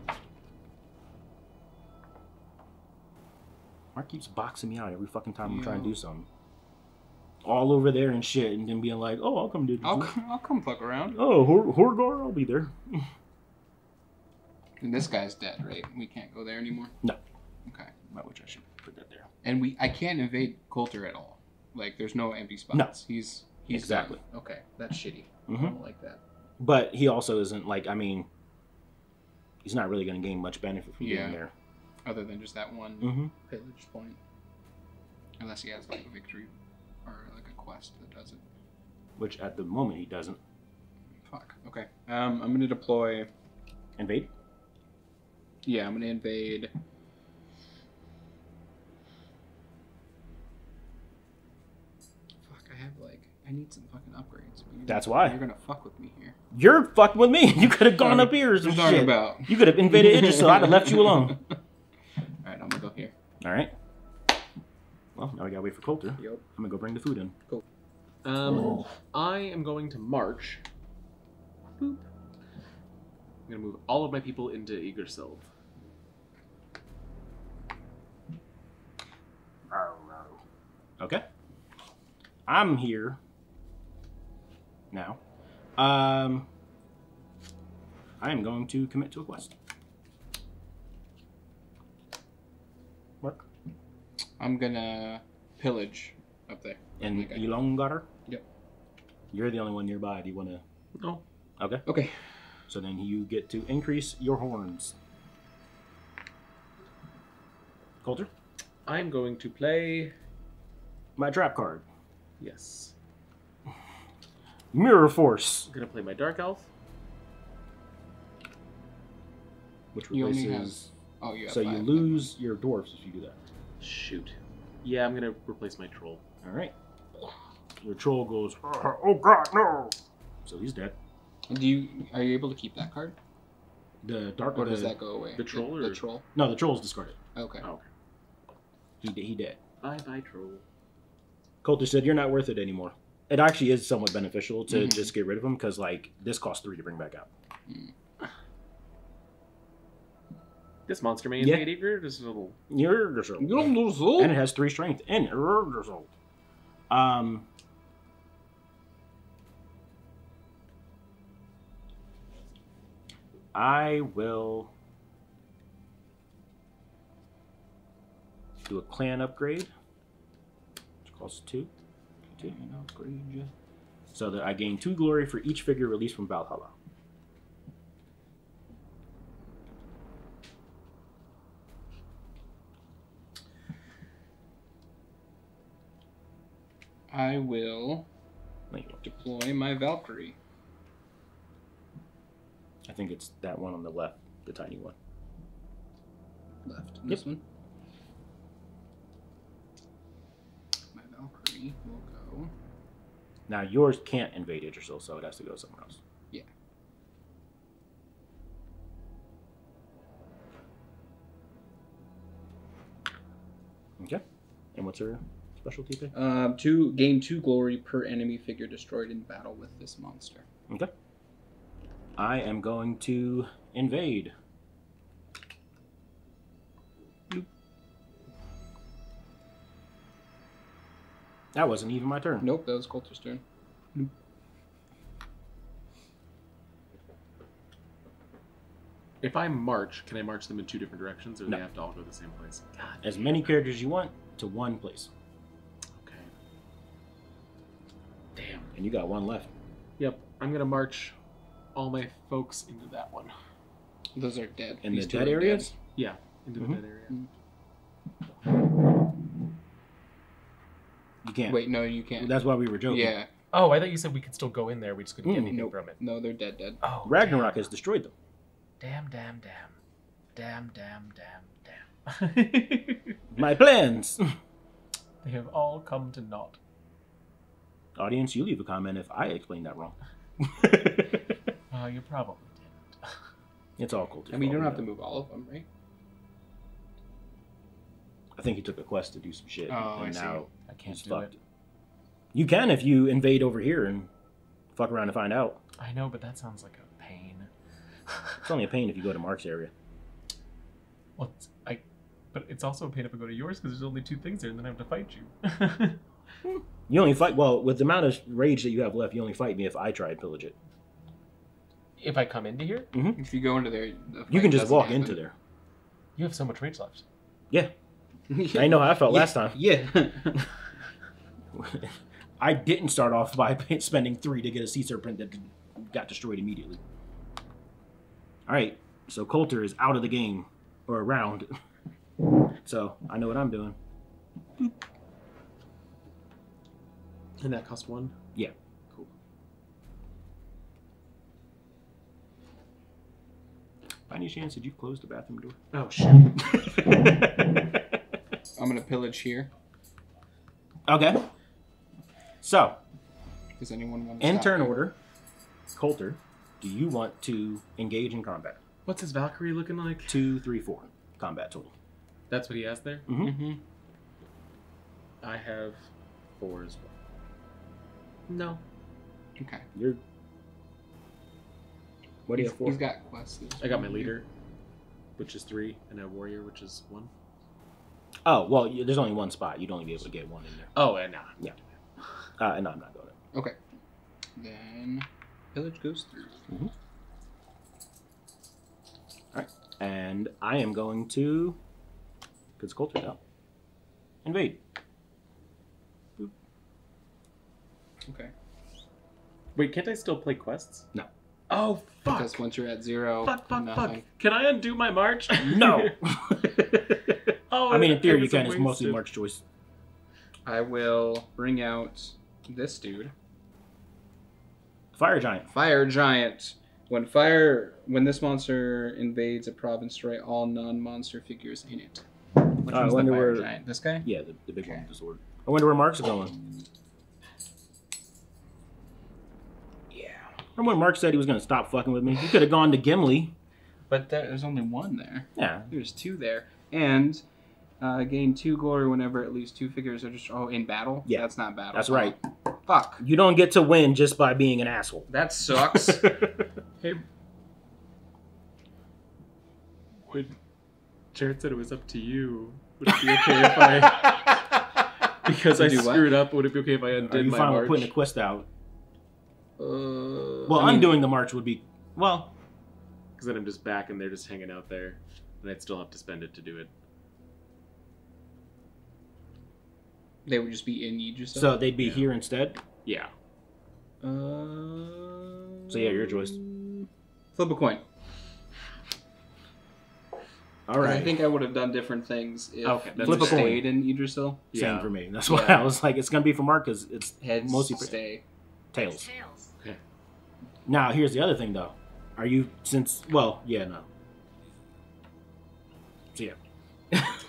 Mark keeps boxing me out every fucking time I'm trying to do something. All over there and shit, and then being like, "Oh, I'll come do this." I'll come, I'll come fuck around. Oh, Hor- Horgar, I'll be there. And this guy's dead, right? We can't go there anymore. No. Okay. By which I should put that there. And we, I can't invade Coulter at all. Like, there's no empty spots. No. He's he's Exactly. done. Okay, that's shitty. I Mhm. don't like that. But he also isn't like I mean, he's not really going to gain much benefit from Yeah. being there. Other than just that one Mm-hmm. pillage point. Unless he has like a victory or like a quest that does it. Which at the moment he doesn't. Fuck. Okay. Um, I'm gonna deploy. Invade. Yeah, I'm gonna invade. Fuck, I have like I need some fucking upgrades. you're That's why. you're gonna fuck with me here. You're fucking with me. You could have gone up here or What some you talking shit. about? You could have invaded Idris, so I'd have left you alone. All right, I'm gonna go here. All right. Well, now we gotta wait for Coulter. Yep. I'm gonna go bring the food in. Um, I am going to march. Boop. I'm gonna move all of my people into Eagersild. Okay. I'm here now. Um, I am going to commit to a quest. Mark I'm gonna pillage up there. and Okay. Elongater. Yep. You're the only one nearby. Do you want to? No. Okay. Okay. So then you get to increase your horns. Coulter, I'm going to play. my trap card, Yes. Mirror Force, I'm gonna play my Dark Elf. which You only replaces. Oh, you have So you five. lose your dwarfs if you do that. Shoot. Yeah, I'm gonna replace my troll. All right. Your troll goes. Oh, oh God, no! So he's dead. Do you are you able to keep that card, The dark or the, does that go away? the troll The, or- troll. No, the troll's discarded. Okay. Oh, okay. He he dead. Bye bye, troll. Coulter said you're not worth it anymore. It actually is somewhat beneficial to Mhm. just get rid of them because like this costs three to bring back out. This monster man Yeah. invade Eager. This is little. You're yourself. You don't lose all. and it has three strength and yourself. Um. I will do a clan upgrade, which costs two. Continue to upgrade. So that I gain two glory for each figure released from Valhalla. I will deploy my Valkyrie. I think it's that one on the left, the tiny one. Left. This one. My Valkyrie. will. Now yours can't invade Idrisil, so it has to go somewhere else. Yeah. Okay. And what's her specialty pick? Um, two gain two glory per enemy figure destroyed in battle with this monster. Okay. I am going to invade. That wasn't even my turn. Nope, that was Coulter's turn. If I march, can I march them in two different directions, or do No. they have to all go the same place? God. As many characters you want to one place, Okay. Damn. and you got one left. Yep. I'm gonna march all my folks into that one. Those are dead. In These the two dead are areas, Yeah. Into Mhm. the dead area. You can't. Wait, no, you can't. That's why we were joking. Yeah, Oh, I thought you said we could still go in there. We just couldn't get Mm, anything nope. from it. no, they're dead, dead. Oh, Ragnarok has destroyed them. Damn, damn, damn, damn, damn, damn, damn. My plans. they have all come to naught. Audience, you leave a comment if I explained that wrong. Uh, you probably didn't. it's all cool. I mean, you don't have to move all of them, right? I think he took a quest to do some shit, Oh, I and see. now I can't he's do fucked. it. You can if you invade over here and fuck around to find out. I know, but that sounds like a pain. It's only a pain if you go to Mark's area. well, I, but it's also a pain if I go to yours because there's only two things there, and then I have to fight you. You only fight well with the amount of rage that you have left. You only fight me if I try and pillage it. if I come into here, mm-hmm. If you go into there, the You can just walk happen. into there. you have so much rage left. Yeah, I know how I felt Yeah, last time. Yeah. I didn't start off by spending three to get a sea serpent that got destroyed immediately. All right, so Coulter is out of the game or around, so I know what I'm doing. And that cost one. Yeah. Cool. By any chance, did you close the bathroom door? Oh shit. I'm gonna pillage here. okay. So, Does anyone want to? in turn me? order, Coulter, do you want to engage in combat? What's his Valkyrie looking like? Two, three, four. Combat total. That's what he has there. Mm-hmm. Mhm. I have four as well. No. Okay. You're. What do you have for? He's got quests. I got my leader, which is three, and a warrior, which is one. Oh well, you- there's only one spot. You'd only be able to get one in there. Oh, and now nah. Uh, and no, I'm not going. to. Okay. Then pillage goes through. All right. And I am going to, because Coulter's out, invade. Okay. Wait, can't I still play quests? No. Oh fuck! Because once you're at zero, fuck! Fuck! nothing. Fuck! Can I undo my march? No. oh, I mean, in theory, you can. a It's mostly wasted- Mark's choice. I will bring out this dude, Fire giant. Fire Giant. When fire, when this monster invades a province, destroy all non-monster figures in it. Which Uh, I one's the Fire where- Giant? This guy. Yeah, the, the big one Okay. with the sword. I wonder where Mark's going. Yeah. Remember when Mark said he was going to stop fucking with me? He could have gone to Gimle. But there, there's only one there. Yeah. There's two there, and uh, gain two glory whenever at least two figures are just oh in battle. Yeah. that's not battle. That's right. Fuck. You don't get to win just by being an asshole. That sucks. Hey. When Jared said it was up to you, would it be okay if I? Because To I do what? screwed up. Would it be okay if I Are undid you my fine with march? putting a quest out? uh, Well, I mean, undoing the march would be well. Because then I'm just back and they're just hanging out there, and I'd still have to spend it to do it. They would just be in Aegis. So they'd be Yeah. here instead. Yeah. Uh, So yeah, your choice. Flip a coin. All right. I think I would have done different things if Okay, that's Flip a a coin. stayed in Idrisil. Same Yeah. for me. That's why Yeah. I was like, it's gonna be for Mark because it's Heads Mostly- stay. tails. Tails. Okay. Now here's the other thing though. Are you since well yeah no. So yeah.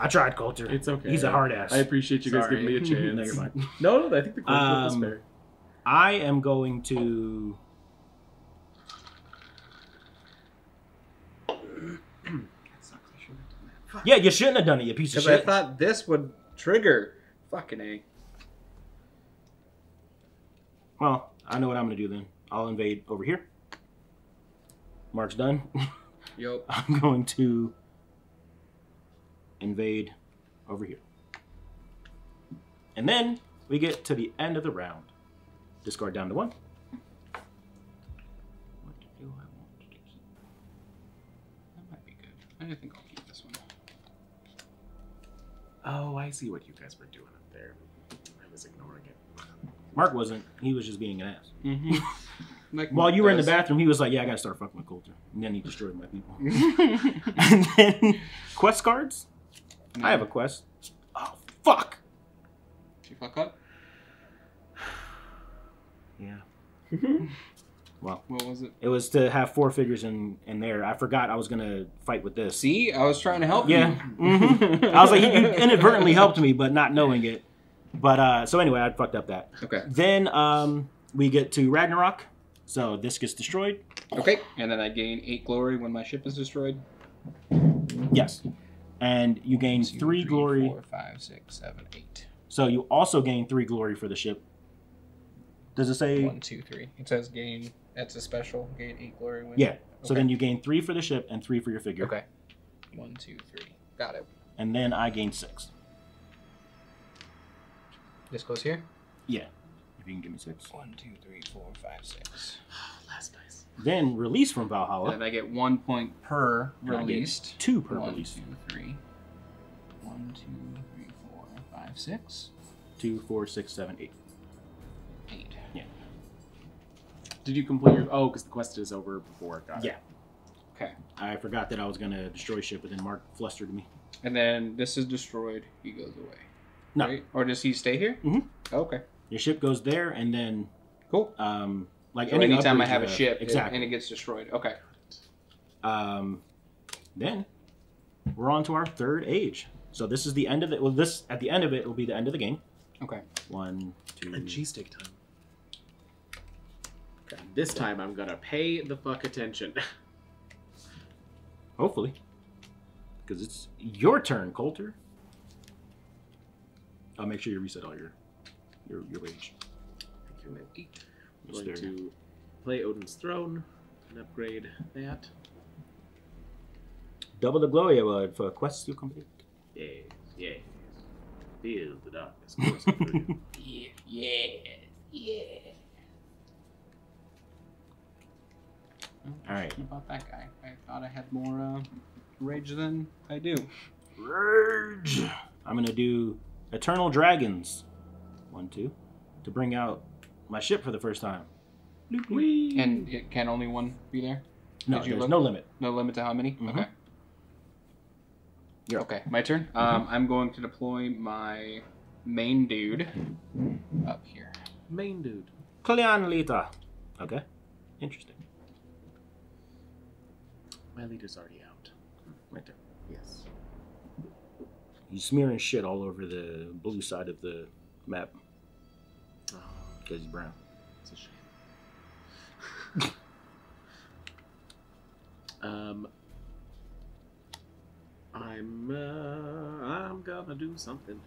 I tried Coulter. It's okay. He's a hard ass. I appreciate you guys Sorry. giving me a chance. No, you're fine. No, no, I think the coin flip was Um, fair. I am going to. Yeah, you shouldn't have done it, you piece of shit. I thought this would trigger. Fucking A. Well, I know what I'm gonna do then. I'll invade over here. Mark's done. Yup. I'm going to invade over here. And then we get to the end of the round. Discard down to one. What do I want to keep? That might be good. I think I'll keep this one. Oh, I see what you guys were doing up there. I was ignoring it. Mark wasn't. He was just being an ass. Mm-hmm. like While you were in the bathroom, he was like, "Yeah, I gotta start fucking with Coulter." And then he destroyed my people. and then quest cards. I have a quest. Oh fuck. Did you fuck up? Yeah. well, What was it? it was to have four figures in in there. I forgot I was gonna fight with this. See, I was trying to help Yeah. you. hmm I was like, you inadvertently helped me, but not knowing it. But uh, so anyway, I fucked up that. Okay. Then um, we get to Ragnarok. So this gets destroyed. Okay. And then I gain eight glory when my ship is destroyed. Yes. And you gain Two, three glory. four, five, six, seven, eight. So you also gain three glory for the ship. Does it say? One, two, three. It says gain. That's a special. Gain eight glory when. Yeah. So Okay. then you gain three for the ship and three for your figure. Okay. One, two, three. Got it. And then I gain six. This goes here. Yeah. If you can give me six. One, two, three, four, five, six. Last dice. Then release from Valhalla. then I get one point per And released. Two per One, release. two, three. One, two, three, four, five, six, Two, four, six, seven, eight. eight. Did you complete your? Oh, because the quest is over before. Got it. Yeah. Okay. I forgot that I was gonna destroy ship, but then Mark flustered me. And then this is destroyed. He goes away. No. Right? Or does he stay here? Mm-hmm. Okay. Your ship goes there, and then Cool. um, like So any anytime I have you a ship it- exactly. and it gets destroyed. Okay. um, then we're on to our third age. So this is the end of it. Well, this at the end of it will be the end of the game. Okay. One, two. And cheesesteak time. Okay. This time I'm gonna pay the fuck attention. Hopefully, because it's your turn, Coulter. I'll make sure you reset all your your your rage. Thank you. I'm going sir. to play Odin's Throne and upgrade that. Double the glory award for quests you complete. Yes, yes. Feel the darkness coursing through you. Yeah. Yeah. All right. About that guy? I thought I had more uh, rage than I do. Rage. I'm gonna do Eternal Dragons. One, two, to bring out my ship for the first time. Whee! And it can only one be there? No, Did you there's look? no limit. No limit to how many? Mhm. Okay. You're. Okay, my turn. Um, I'm going to deploy my main dude up here. main dude. Cleon Lita. Okay. Interesting. My leader's already out. Right there. Yes. He's smearing shit all over the blue side of the map because he's brown. it's a shame. um, I'm uh, I'm gonna do something.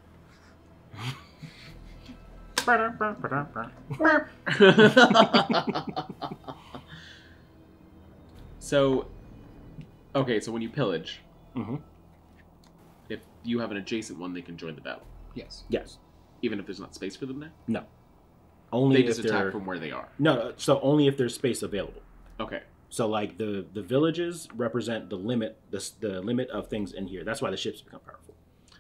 so, okay, so when you pillage, Mhm. if you have an adjacent one, they can join the battle, Yes. Yes. even if there's not space for them there. Only They if just they're attack from where they are. no, no. So only if there's space available. Okay. So like the the villages represent the limit the the limit of things in here. That's why the ships become powerful.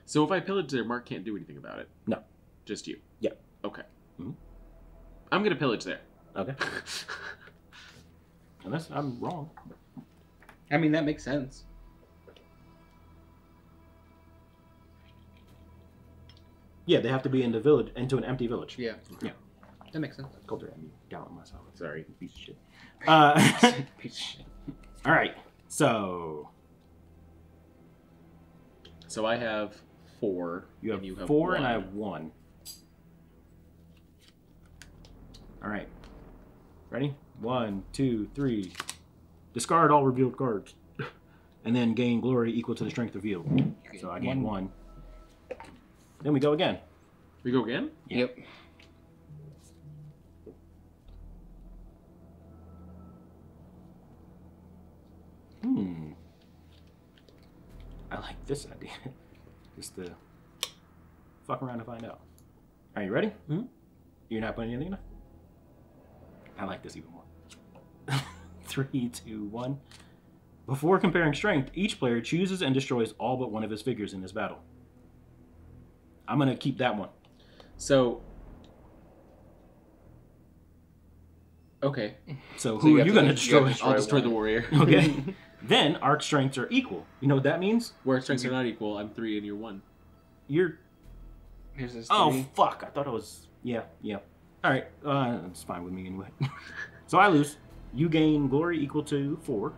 So if I pillage there, Mark can't do anything about it. No. Just you. Yeah. Okay. Mhm. I'm gonna pillage there. Okay. Unless I'm wrong. I mean, that makes sense. Yeah, they have to be in the village into an empty village. Yeah. Yeah. That makes sense. Coulter, I'm down on myself. Sorry. Piece of shit. Uh, Piece of shit. all right. So So I have four. You have, and you have four, one. and I have one. All right. Ready? One, two, three. Discard all revealed cards, and then gain glory equal to the strength revealed. So I gain one. Then we go again. We go again. Yep. Hmm. I like this idea. Just to fuck around and find out. Are you ready? Mhm. You're not putting anything in? I like this even more. Three, two, one. Before comparing strength, each player chooses and destroys all but one of his figures in this battle. I'm gonna keep that one. So. Okay, So So who you are you gonna destroy? I'll destroy one. the warrior. Okay. Then arc strengths are equal. You know what that means? Where strengths are not equal, I'm three and you're one. You're Here's his Oh three. fuck! I thought it was yeah, yeah. All right, uh, it's fine with me anyway. so I lose. You gain glory equal to four.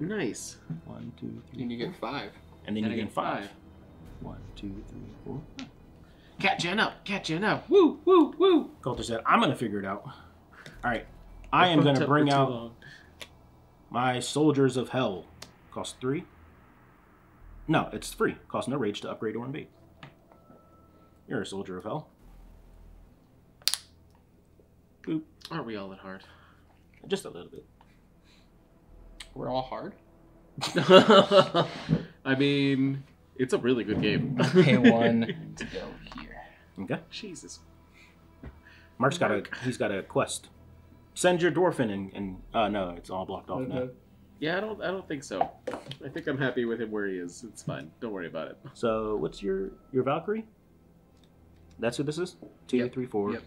Nice. One, two, three, And you get five. and then And you I gain get five. five. One, two, three, four. Catching up, catching up. Woo, woo, woo. Coulter said, "I'm gonna figure it out." All right, I am gonna bring out long. My soldiers of hell. Cost three. No, it's free. Cost no rage to upgrade or invade. You're a soldier of hell. Boop. Aren't we all at heart? Just a little bit. We're all hard. I mean, it's a really good game. Pay one to go here. Okay. Jesus. Mark's got a he's got a quest. Send your dwarf in and, and uh no, it's all blocked off now. Yeah, I don't. I don't think so. I think I'm happy with him where he is. It's fine. Don't worry about it. So what's your your Valkyrie? That's who this is? Two, Yep. three, four. Yep.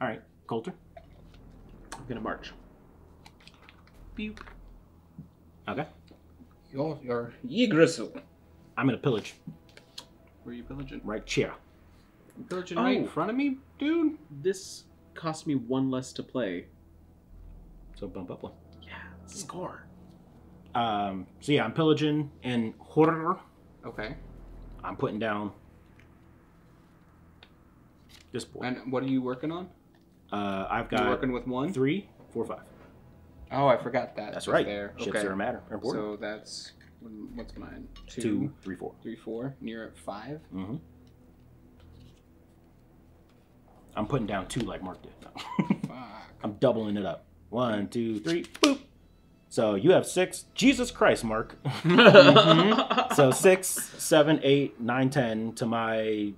Alright, Coulter. I'm gonna march. Beep. Okay. You're, you're Yggdrasil. I'm gonna pillage. Where are you pillaging? Right chair. You pillaging Oh. right in front of me, dude? This cost me one less to play. So bump up one. Yeah, score. Um so yeah, I'm pillaging and horror. Okay. I'm putting down this boy. And what are you working on? Uh I've You're got working with one? three, four, five. Oh, I forgot that. That's right. There. Ships Okay. are a matter. Important. So that's what's mine? Two, Two, three, four. three, four. And you're at five. Mm-hmm. I'm putting down two like Mark did. Fuck. I'm doubling it up. One, two, three, boop. So you have six. Jesus Christ, Mark. Mm-hmm. so six, seven, eight, nine, ten to my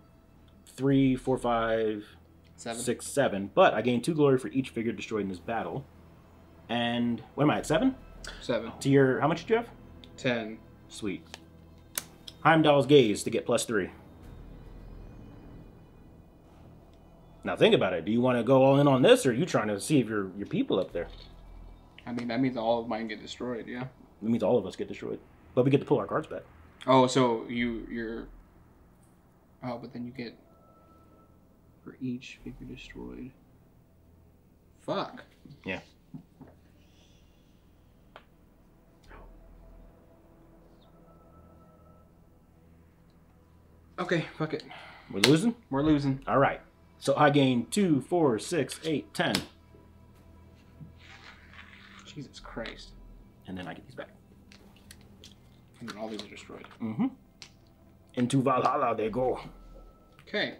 three, four, five, Seven. six, seven. But I gain two glory for each figure destroyed in this battle. And what am I at seven? Seven. To your how much did you have? Ten. Sweet. Heimdall's gaze to get plus three. Now think about it. Do you want to go all in on this, or are you trying to save your your people up there? I mean, that means all of mine get destroyed. Yeah. It means all of us get destroyed, but we get to pull our cards back. Oh, so you you're. Oh, but then you get for each figure destroyed. Fuck. Yeah. Okay, fuck it. We're losing. We're losing. All right. So I gain two, four, six, eight, ten, Jesus Christ. and then I get these back. And then all these are destroyed. Mm-hmm. Into Valhalla they go. Okay.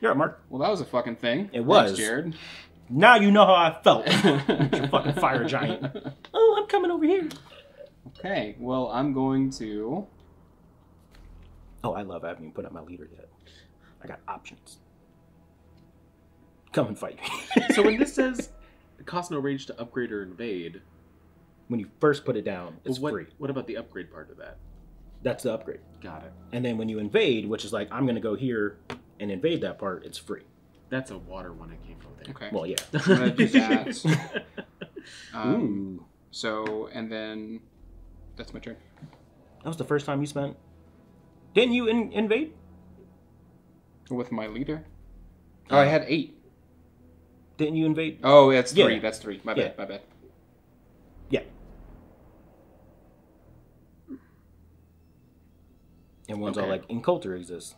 You're right, Mark. Well, that was a fucking thing. It was. Thanks, Jared. Now you know how I felt. you fucking fire giant. Oh, I'm coming over here. Okay. Well, I'm going to. Oh, I love I haven't even put up my leader yet. I got options. Come and fight me. so when this says it costs no rage to upgrade or invade, when you first put it down, it's what free. what about the upgrade part of that? That's the upgrade. Got it. And then when you invade, which is like I'm gonna go here and invade that part, it's free. That's a water one I came from there. Okay. Well, yeah. I'm gonna do that. Um, Ooh, so, and then. That's my turn. that was the first time you spent. Didn't you in- invade? With my leader. Oh, I had eight. Didn't you invade? Oh, that's yeah. three. That's three. My yeah. bad. My bad. Yeah. And one's okay. all like, "Inculter exists."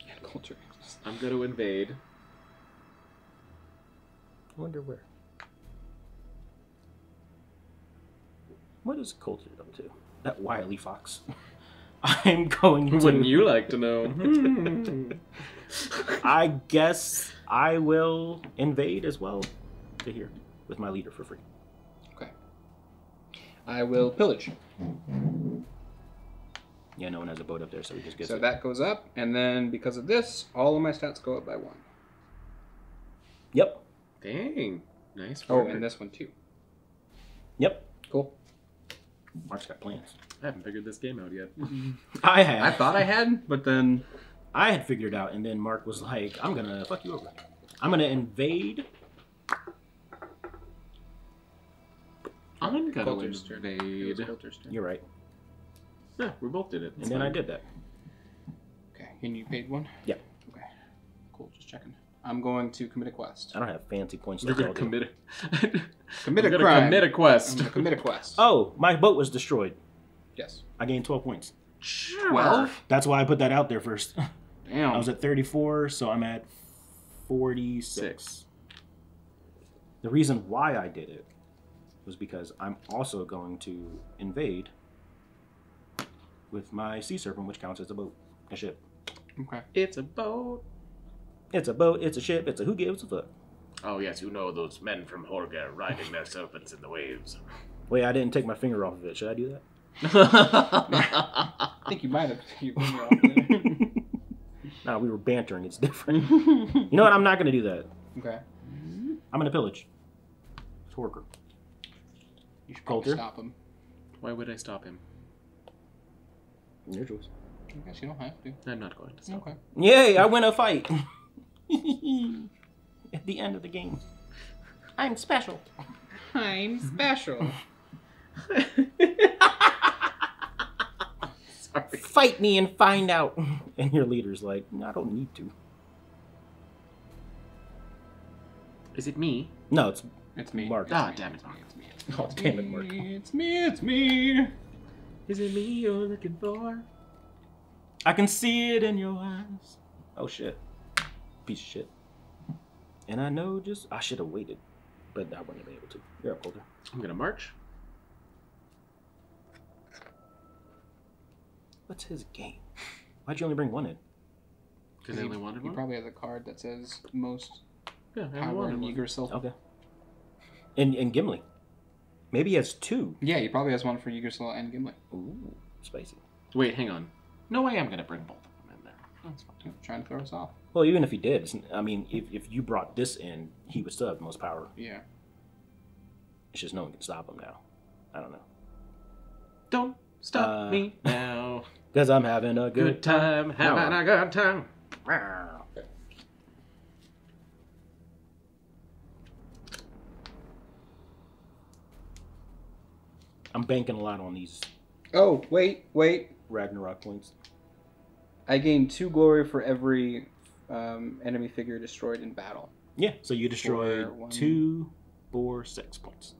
Inculter exists. I'm going to invade. I wonder where. What is Coulter up to? That wily fox. I'm going to. Wouldn't you like to know? I guess I will invade as well to here with my leader for free. Okay. I will pillage. Yeah, no one has a boat up there, so he just gets So it. that goes up, and then because of this, all of my stats go up by one. Yep. Dang. Nice Oh, and this one too. Yep. Cool. Mark's got plans. I haven't figured this game out yet. I had. I thought I had, but then I had figured it out, and then Mark was like, "I'm gonna fuck you over. I'm gonna invade." I'm gonna Coulter's turn. It was invade. Turn. You're right, Yeah, we both did it. and then I did that. Okay, and you paid one. Yeah. Okay. Cool. Just checking. I'm going to commit a quest. I don't have fancy points. You're like gonna do. commit a Commit a You're crime. commit a I'm quest. gonna commit a quest. Oh, my boat was destroyed. Yes. I gained 12 points. Twelve. That's why I put that out there first. Damn. I was at 34, so I'm at 46. Six. The reason why I did it was because I'm also going to invade with my sea serpent, which counts as a boat, a ship. okay. It's a boat. It's a boat, it's a ship, it's a who gives a fuck. Oh yes, you know those men from Horga riding their serpents in the waves. Wait, I didn't take my finger off of it. Should I do that? I think you might have. You put me off there. No, we were bantering. It's different. you know what? I'm not going to do that. okay. I'm going to pillage. Torker. You should probably Coulter? stop him. Why would I stop him? Your choice. I guess you don't have to. I'm not going to stop. Okay. Yay, I win a fight. At the end of the game. I'm special. I'm special. Sorry. Fight me and find out. And your leader's like, "No, I don't need to. Is it me? No, it's It's me. Mark. Ah, damn it. It's me. Oh, damn it, Mark. It's me. It's me. Is it me you're looking for? I can see it in your eyes. Oh shit. Piece of shit. And I know just I should have waited, but I wouldn't have been able to. You're up, Coulter. I'm gonna march. What's his game? Why'd you only bring one in? Because I he, only wanted one? he one. probably has a card that says most Yeah, I only power wanted in one. Yggdrasil. Okay. And and Gimle. Maybe he has two. Yeah, he probably has one for Yggdrasil and Gimle. Ooh, spicy. Wait, hang on. No, I am gonna bring both of them in there. That's fine. Yep, trying to throw us off. Well, even if he did, it's- I mean, if, if you brought this in, he would still have the most power. Yeah. It's just no one can stop him now. I don't know. Don't stop Uh, me now. Because I'm having a good, Good time, having No. a good time. I'm banking a lot on these Oh, wait, wait. Ragnarok points. I gain two glory for every um, enemy figure destroyed in battle. Yeah, so you destroyed Four, one- two, four, six points.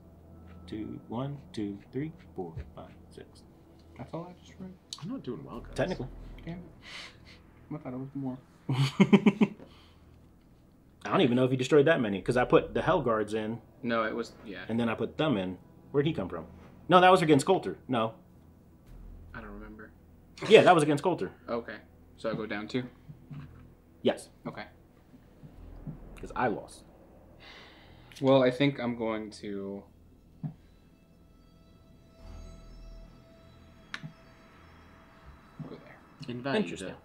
Two, one, two, three, four, five, six. That's all I destroyed. I'm not doing well, guys. Technically. Damn it. I thought it was more. I don't even know if he destroyed that many because I put the Hell Guards in No, it was yeah. and then I put them in. Where'd he come from? No, that was against Coulter. No. I don't remember. Yeah, that was against Coulter. Okay, so I go down two. Yes, Okay. because I lost. Well, I think I'm going to. Go there. Invite. Interesting.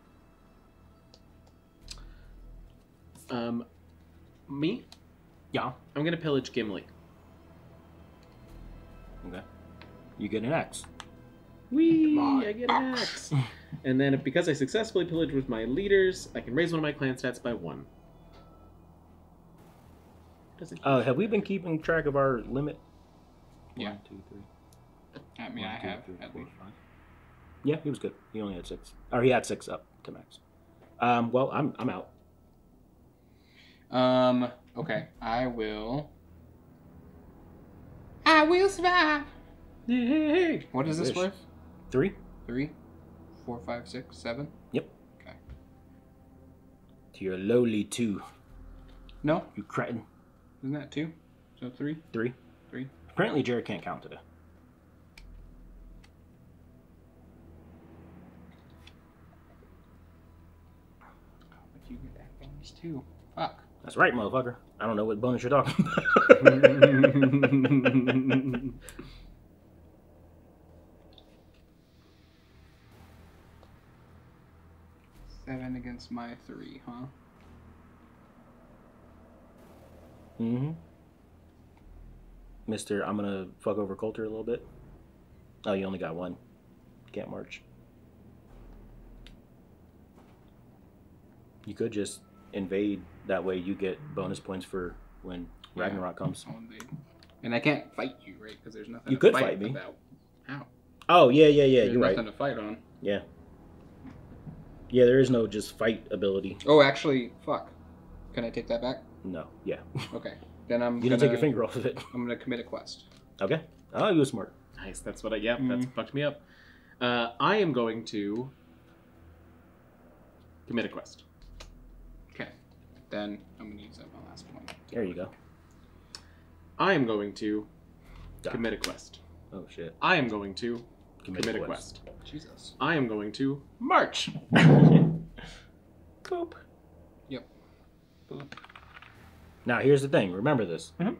Um, me? Yeah. I'm gonna pillage Gimle. Okay. You get an X. Whee! My I get an axe. and then because I successfully pillaged with my leaders, I can raise one of my clan stats by one. Doesn't Uh, have we been keeping track of our limit? Yeah. One, two, three. I mean, One, I two, have three, at four, least. five. Yeah, he was good. He only had six, or he had six up to max. Um, well, I'm I'm out. Um. Okay, I will. I will survive. Yay! What is I this wish. worth? Three. Three. four, five, six, seven. To your lowly two, No, you cretin. isn't that two? So three. Three. Three. Apparently, Jared can't count today. But you get that bonus too. Fuck. That's right, motherfucker. I don't know what bonus you're talking about. Seven against my three, huh? mm-hmm. Mister, I'm gonna fuck over Coulter a little bit. Oh, you only got one. Can't march. You could just invade. That way, you get bonus points for when Yeah. Ragnarok comes. I'll invade. And I can't fight you, right? Because there's nothing. You to could fight, fight me. About. How? Oh yeah, yeah, yeah. there's You're right. nothing to fight on. Yeah. Yeah, there is no just fight ability. Oh, actually, fuck. Can I take that back? No. Yeah. Okay. Then I'm. You gonna, didn't take your finger off of it. I'm gonna commit a quest. Okay. Oh, you were smart. Nice. That's what I. Yep. That's Mhm. fucked me up. Uh, I am going to commit a quest. Okay. Then I'm gonna use up my last point. There you go. I am going to Done. commit a quest. Oh shit. I am going to Commit, commit a quest. quest. Jesus. I am going to march. Boop. Yep. Boop. Now here's the thing. Remember this. Mhm.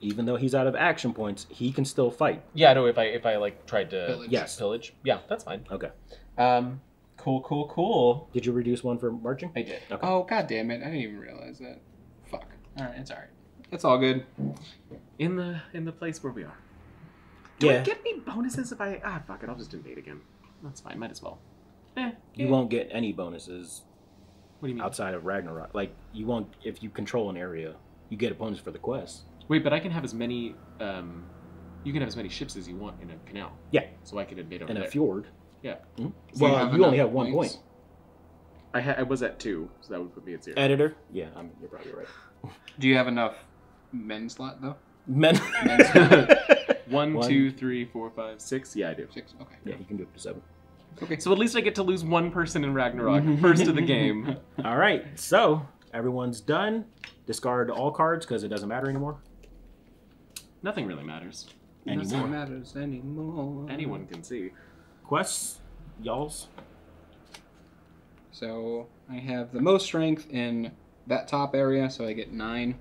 Even though he's out of action points, he can still fight. Yeah, no. If I if I like tried to Pillage. Yes. pillage, yeah, that's fine. Okay. Um, cool, cool, cool. Did you reduce one for marching? I did. Okay. Oh god damn it! I didn't even realize that. Fuck. All right, it's all right. It's all good. In the in the place where we are. Do I get any bonuses if I ah fuck it? I'll just invade again. That's fine. Might as well. Eh. You eh. won't get any bonuses What do you mean? outside of Ragnarok. Like you won't if you control an area. You get a bonus for the quest. Wait, but I can have as many. Um, you can have as many ships as you want in a canal. Yeah. So I can invade over In there. a fjord. Yeah. Mhm. So Well, have you, only have one points? point. I ha- I was at two, so that would put me at zero. Editor. Yeah, I'm, you're probably right. Do you have enough men slot though? Men. One, One. two, three, four, five, six. Yeah, I do. Six. Okay. yeah, you can do up to seven. Okay. So at least I get to lose one person in Ragnarok first of the game. All right, so everyone's done. Discard all cards because it doesn't matter anymore. Nothing really matters. Nothing matters anymore. Anyone can see. Quests, y'all's. So I have the most strength in that top area, so I get nine.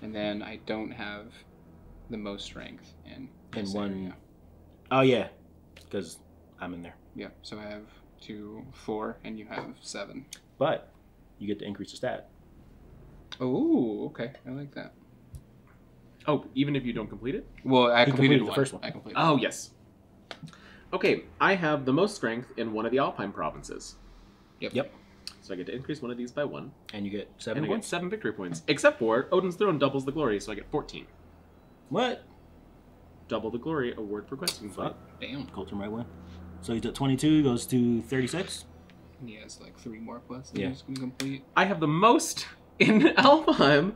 And then I don't have the most strength in In this one- area. Oh yeah, because I'm in there. Yeah, So I have two, four, and you have seven. But you get to increase the stat. Oh, okay. I like that. Oh, even if you don't complete it? Well, I You completed, completed the first one. I completed. Oh, yes. Okay, I have the most strength in one of the Alpine provinces. Yep. Yep. So I get to increase one of these by one. And you get seven and I get seven victory points. Except for Odin's Throne doubles the glory, so I get 14. What? Double the glory award for quest complete. Fuck. Damn. Colton might win. So he's at 22, goes to 36. And he has like three more quests that Yeah. he's gonna complete. I have the most in Alfheim,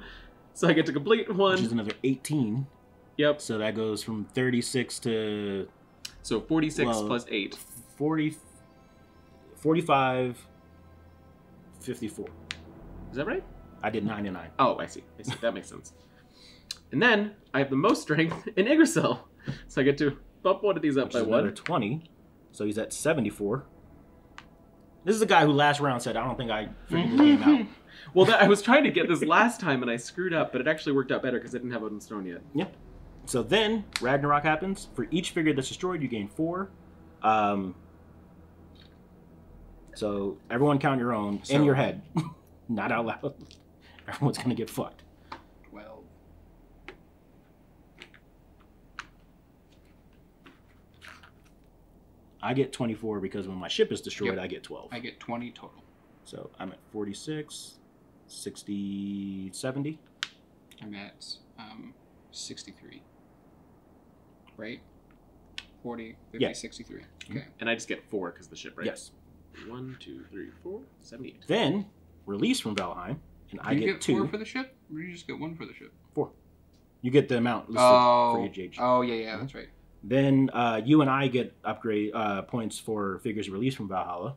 so I get to complete one. Which is another 18. Yep. So that goes from 36 to So 46 Well- plus 8. 40, 45, 54. Is that right? I did 99. Oh, I see. I see. That makes sense. And then I have the most strength in Yggdrasil, so I get to bump one of these up Which by is another one. 20. So he's at 74. This is the guy who last round said, I don't think I figured this game out. Well, that, I was trying to get this last time and I screwed up, but it actually worked out better because I didn't have Odin's Throne yet. Yep. So then Ragnarok happens. For each figure that's destroyed, you gain four. Um, so everyone count your own in your head, not out loud. Everyone's gonna get fucked. Twelve. I get 24 because when my ship is destroyed, Yep. I get 12. I get twenty total. So I'm at 46, 60, 70. I'm at um, 63. Right? 40, 50, Yeah. 63. Okay. And I just get four because the ship, right? Yes. One, two, three, four, 78. Then release from Valheim, and I Do you get, get two. four for the ship? Or do you just get one for the ship? Four. You get the amount listed Oh, for each age. oh yeah, yeah, that's right. Then uh, you and I get upgrade uh, points for figures released from Valhalla.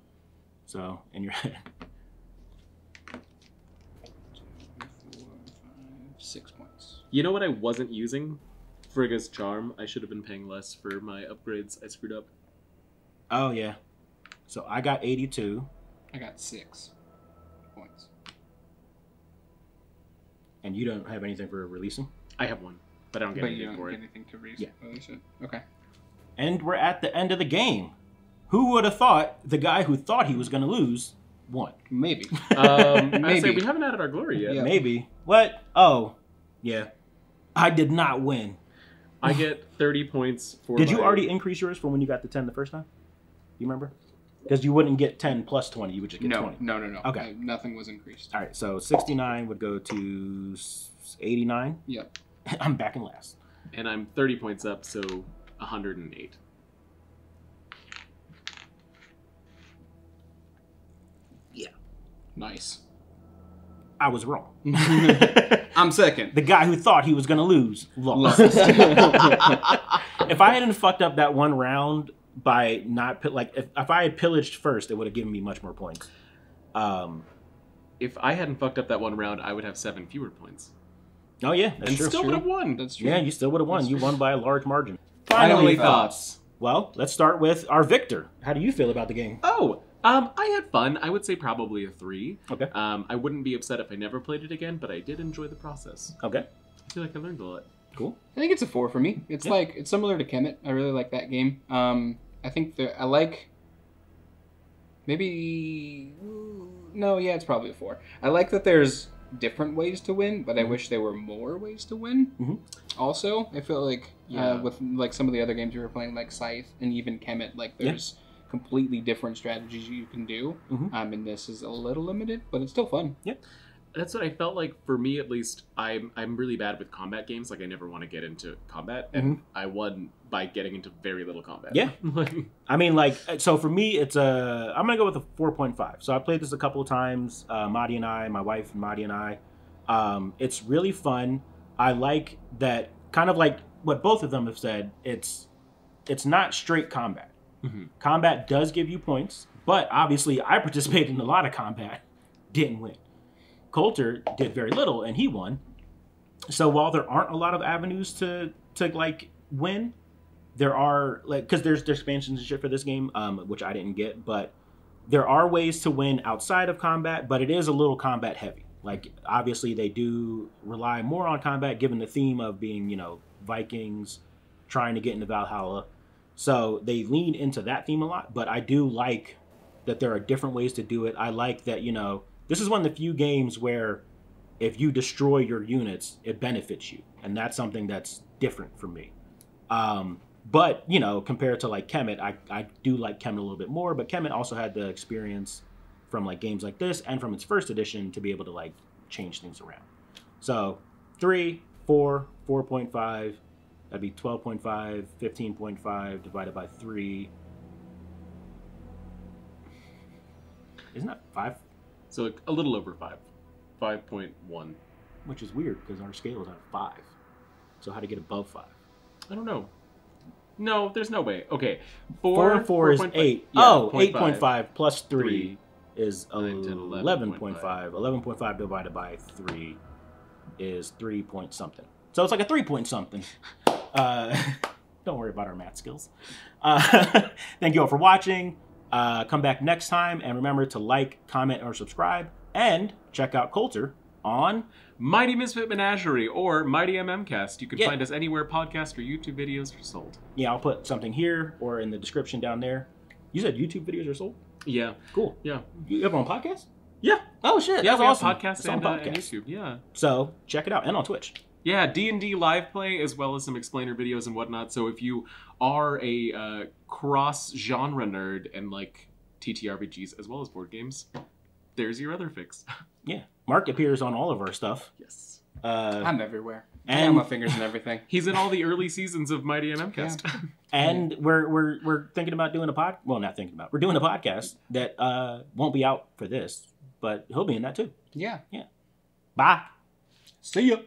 So in your head. Four, five, six points. You know what I wasn't using? Frigga's Charm. I should have been paying less for my upgrades. I screwed up. Oh yeah. So I got 82, I got six points. and you don't have anything for releasing. I have one, but I don't get But you anything don't for get it. anything to read. Yeah. Release it. Okay. And we're at the end of the game. Who would have thought the guy who thought he was going to lose won? Maybe. Um, I Maybe. say we haven't added our glory yet. Yeah. Maybe. What? Oh, yeah. I did not win. I get 30 points for. Did you already increase yours from when you got the 10 the first time? You remember? Because you wouldn't get 10 plus 20. You would just get No, 20. no, no, no. Okay. Nothing was increased. All right. So 69 would go to 89. Yep. I'm back in last. And I'm 30 points up, so 108. Yeah. Nice. I was wrong. I'm second. the guy who thought he was going to lose lost. Lost. if I hadn't fucked up that one round by not like if, if I had pillaged first, it would have given me much more points. Um. If I hadn't fucked up that one round, I would have seven fewer points. Oh yeah, that's and true. still would have won. That's true. Yeah, you still would have won. That's You true. won by a large margin. Finally, Finally, thoughts. Well, let's start with our victor. How do you feel about the game? Oh, um, I had fun. I would say probably a three. Okay. Um, I wouldn't be upset if I never played it again, but I did enjoy the process. Okay, I feel like I learned a lot. cool. I think it's a four for me. It's Yeah. like it's similar to Kemet. I really like that game. Um, I think that I like maybe no, yeah, it's probably a four. I like that there's different ways to win, but I Mhm. wish there were more ways to win. Mhm. Also, I feel like Yeah. uh, with like some of the other games we were playing, like Scythe and even Kemet, like Yeah. Completely different strategies you can do. Mhm. Um, and this is a little limited, but it's still fun. Yeah. That's what I felt like for me at least. I'm I'm really bad with combat games. Like I never want to get into combat, and I won by getting into very little combat. Yeah. I mean, like, so for me, it's a. I'm gonna go with a 4.5. So I played this a couple of times. Uh, Madi and I, my wife, and Madi and I. Um, it's really fun. I like that, kind of like what both of them have said. It's, it's not straight combat. Mhm. Combat does give you points, but obviously, I participated in a lot of combat, didn't win. Coulter did very little, and he won. So while there aren't a lot of avenues to to like win, there are like because there's there's expansions and shit for this game, um, which I didn't get, but there are ways to win outside of combat, but it is a little combat heavy. Like obviously they do rely more on combat given the theme of being, you know, Vikings trying to get into Valhalla. So they lean into that theme a lot, but I do like that there are different ways to do it. I like that, you know, this is one of the few games where if you destroy your units, it benefits you. And that's something that's different for me. Um, but, you know, compared to like Kemet, I, I do like Kemet a little bit more, but Kemet also had the experience from like games like this and from its first edition to be able to like change things around. So three, four, 4.5, that'd be 12.5, 15.5 divided by three. Isn't that five? so like a little over five, five point one. Which is weird because our scale is at five. So how to get above five? I don't know. No, there's no way. Okay, Four four and four is 4.5 eight. yeah, oh, 0.5. 8.5 plus three, Three. is Nine, 10, 11.5. 11.5 divided by three is three point something. So it's like a three point something. Uh, don't worry about our math skills. Uh, thank you all for watching. Uh, come back next time and remember to like, comment, or subscribe. And check out Coulter on Mighty Misfit Menagerie or Mighty MMcast. You can Yeah. find us anywhere podcast or YouTube videos are sold. yeah, I'll put something here or in the description down there. You said YouTube videos are sold? Yeah, Cool. yeah, You have on podcast? yeah. Oh shit, Yeah, that's we have awesome. podcasts It's on and, uh, and podcast. YouTube. Yeah, So check it out and on Twitch. Yeah. D and D live play as well as some explainer videos and whatnot. So if you are a uh, cross genre nerd and like TTRPGs as well as board games, there's your other fix. Yeah, Mark appears on all of our stuff. yes, Uh, I'm everywhere. I and my fingers and everything. he's in all the early seasons of Mighty MMcast. and we're we're we're thinking about doing a pod. Well, not thinking about. We're doing a podcast that uh won't be out for this, but he'll be in that too. Yeah. Yeah. Bye. See ya.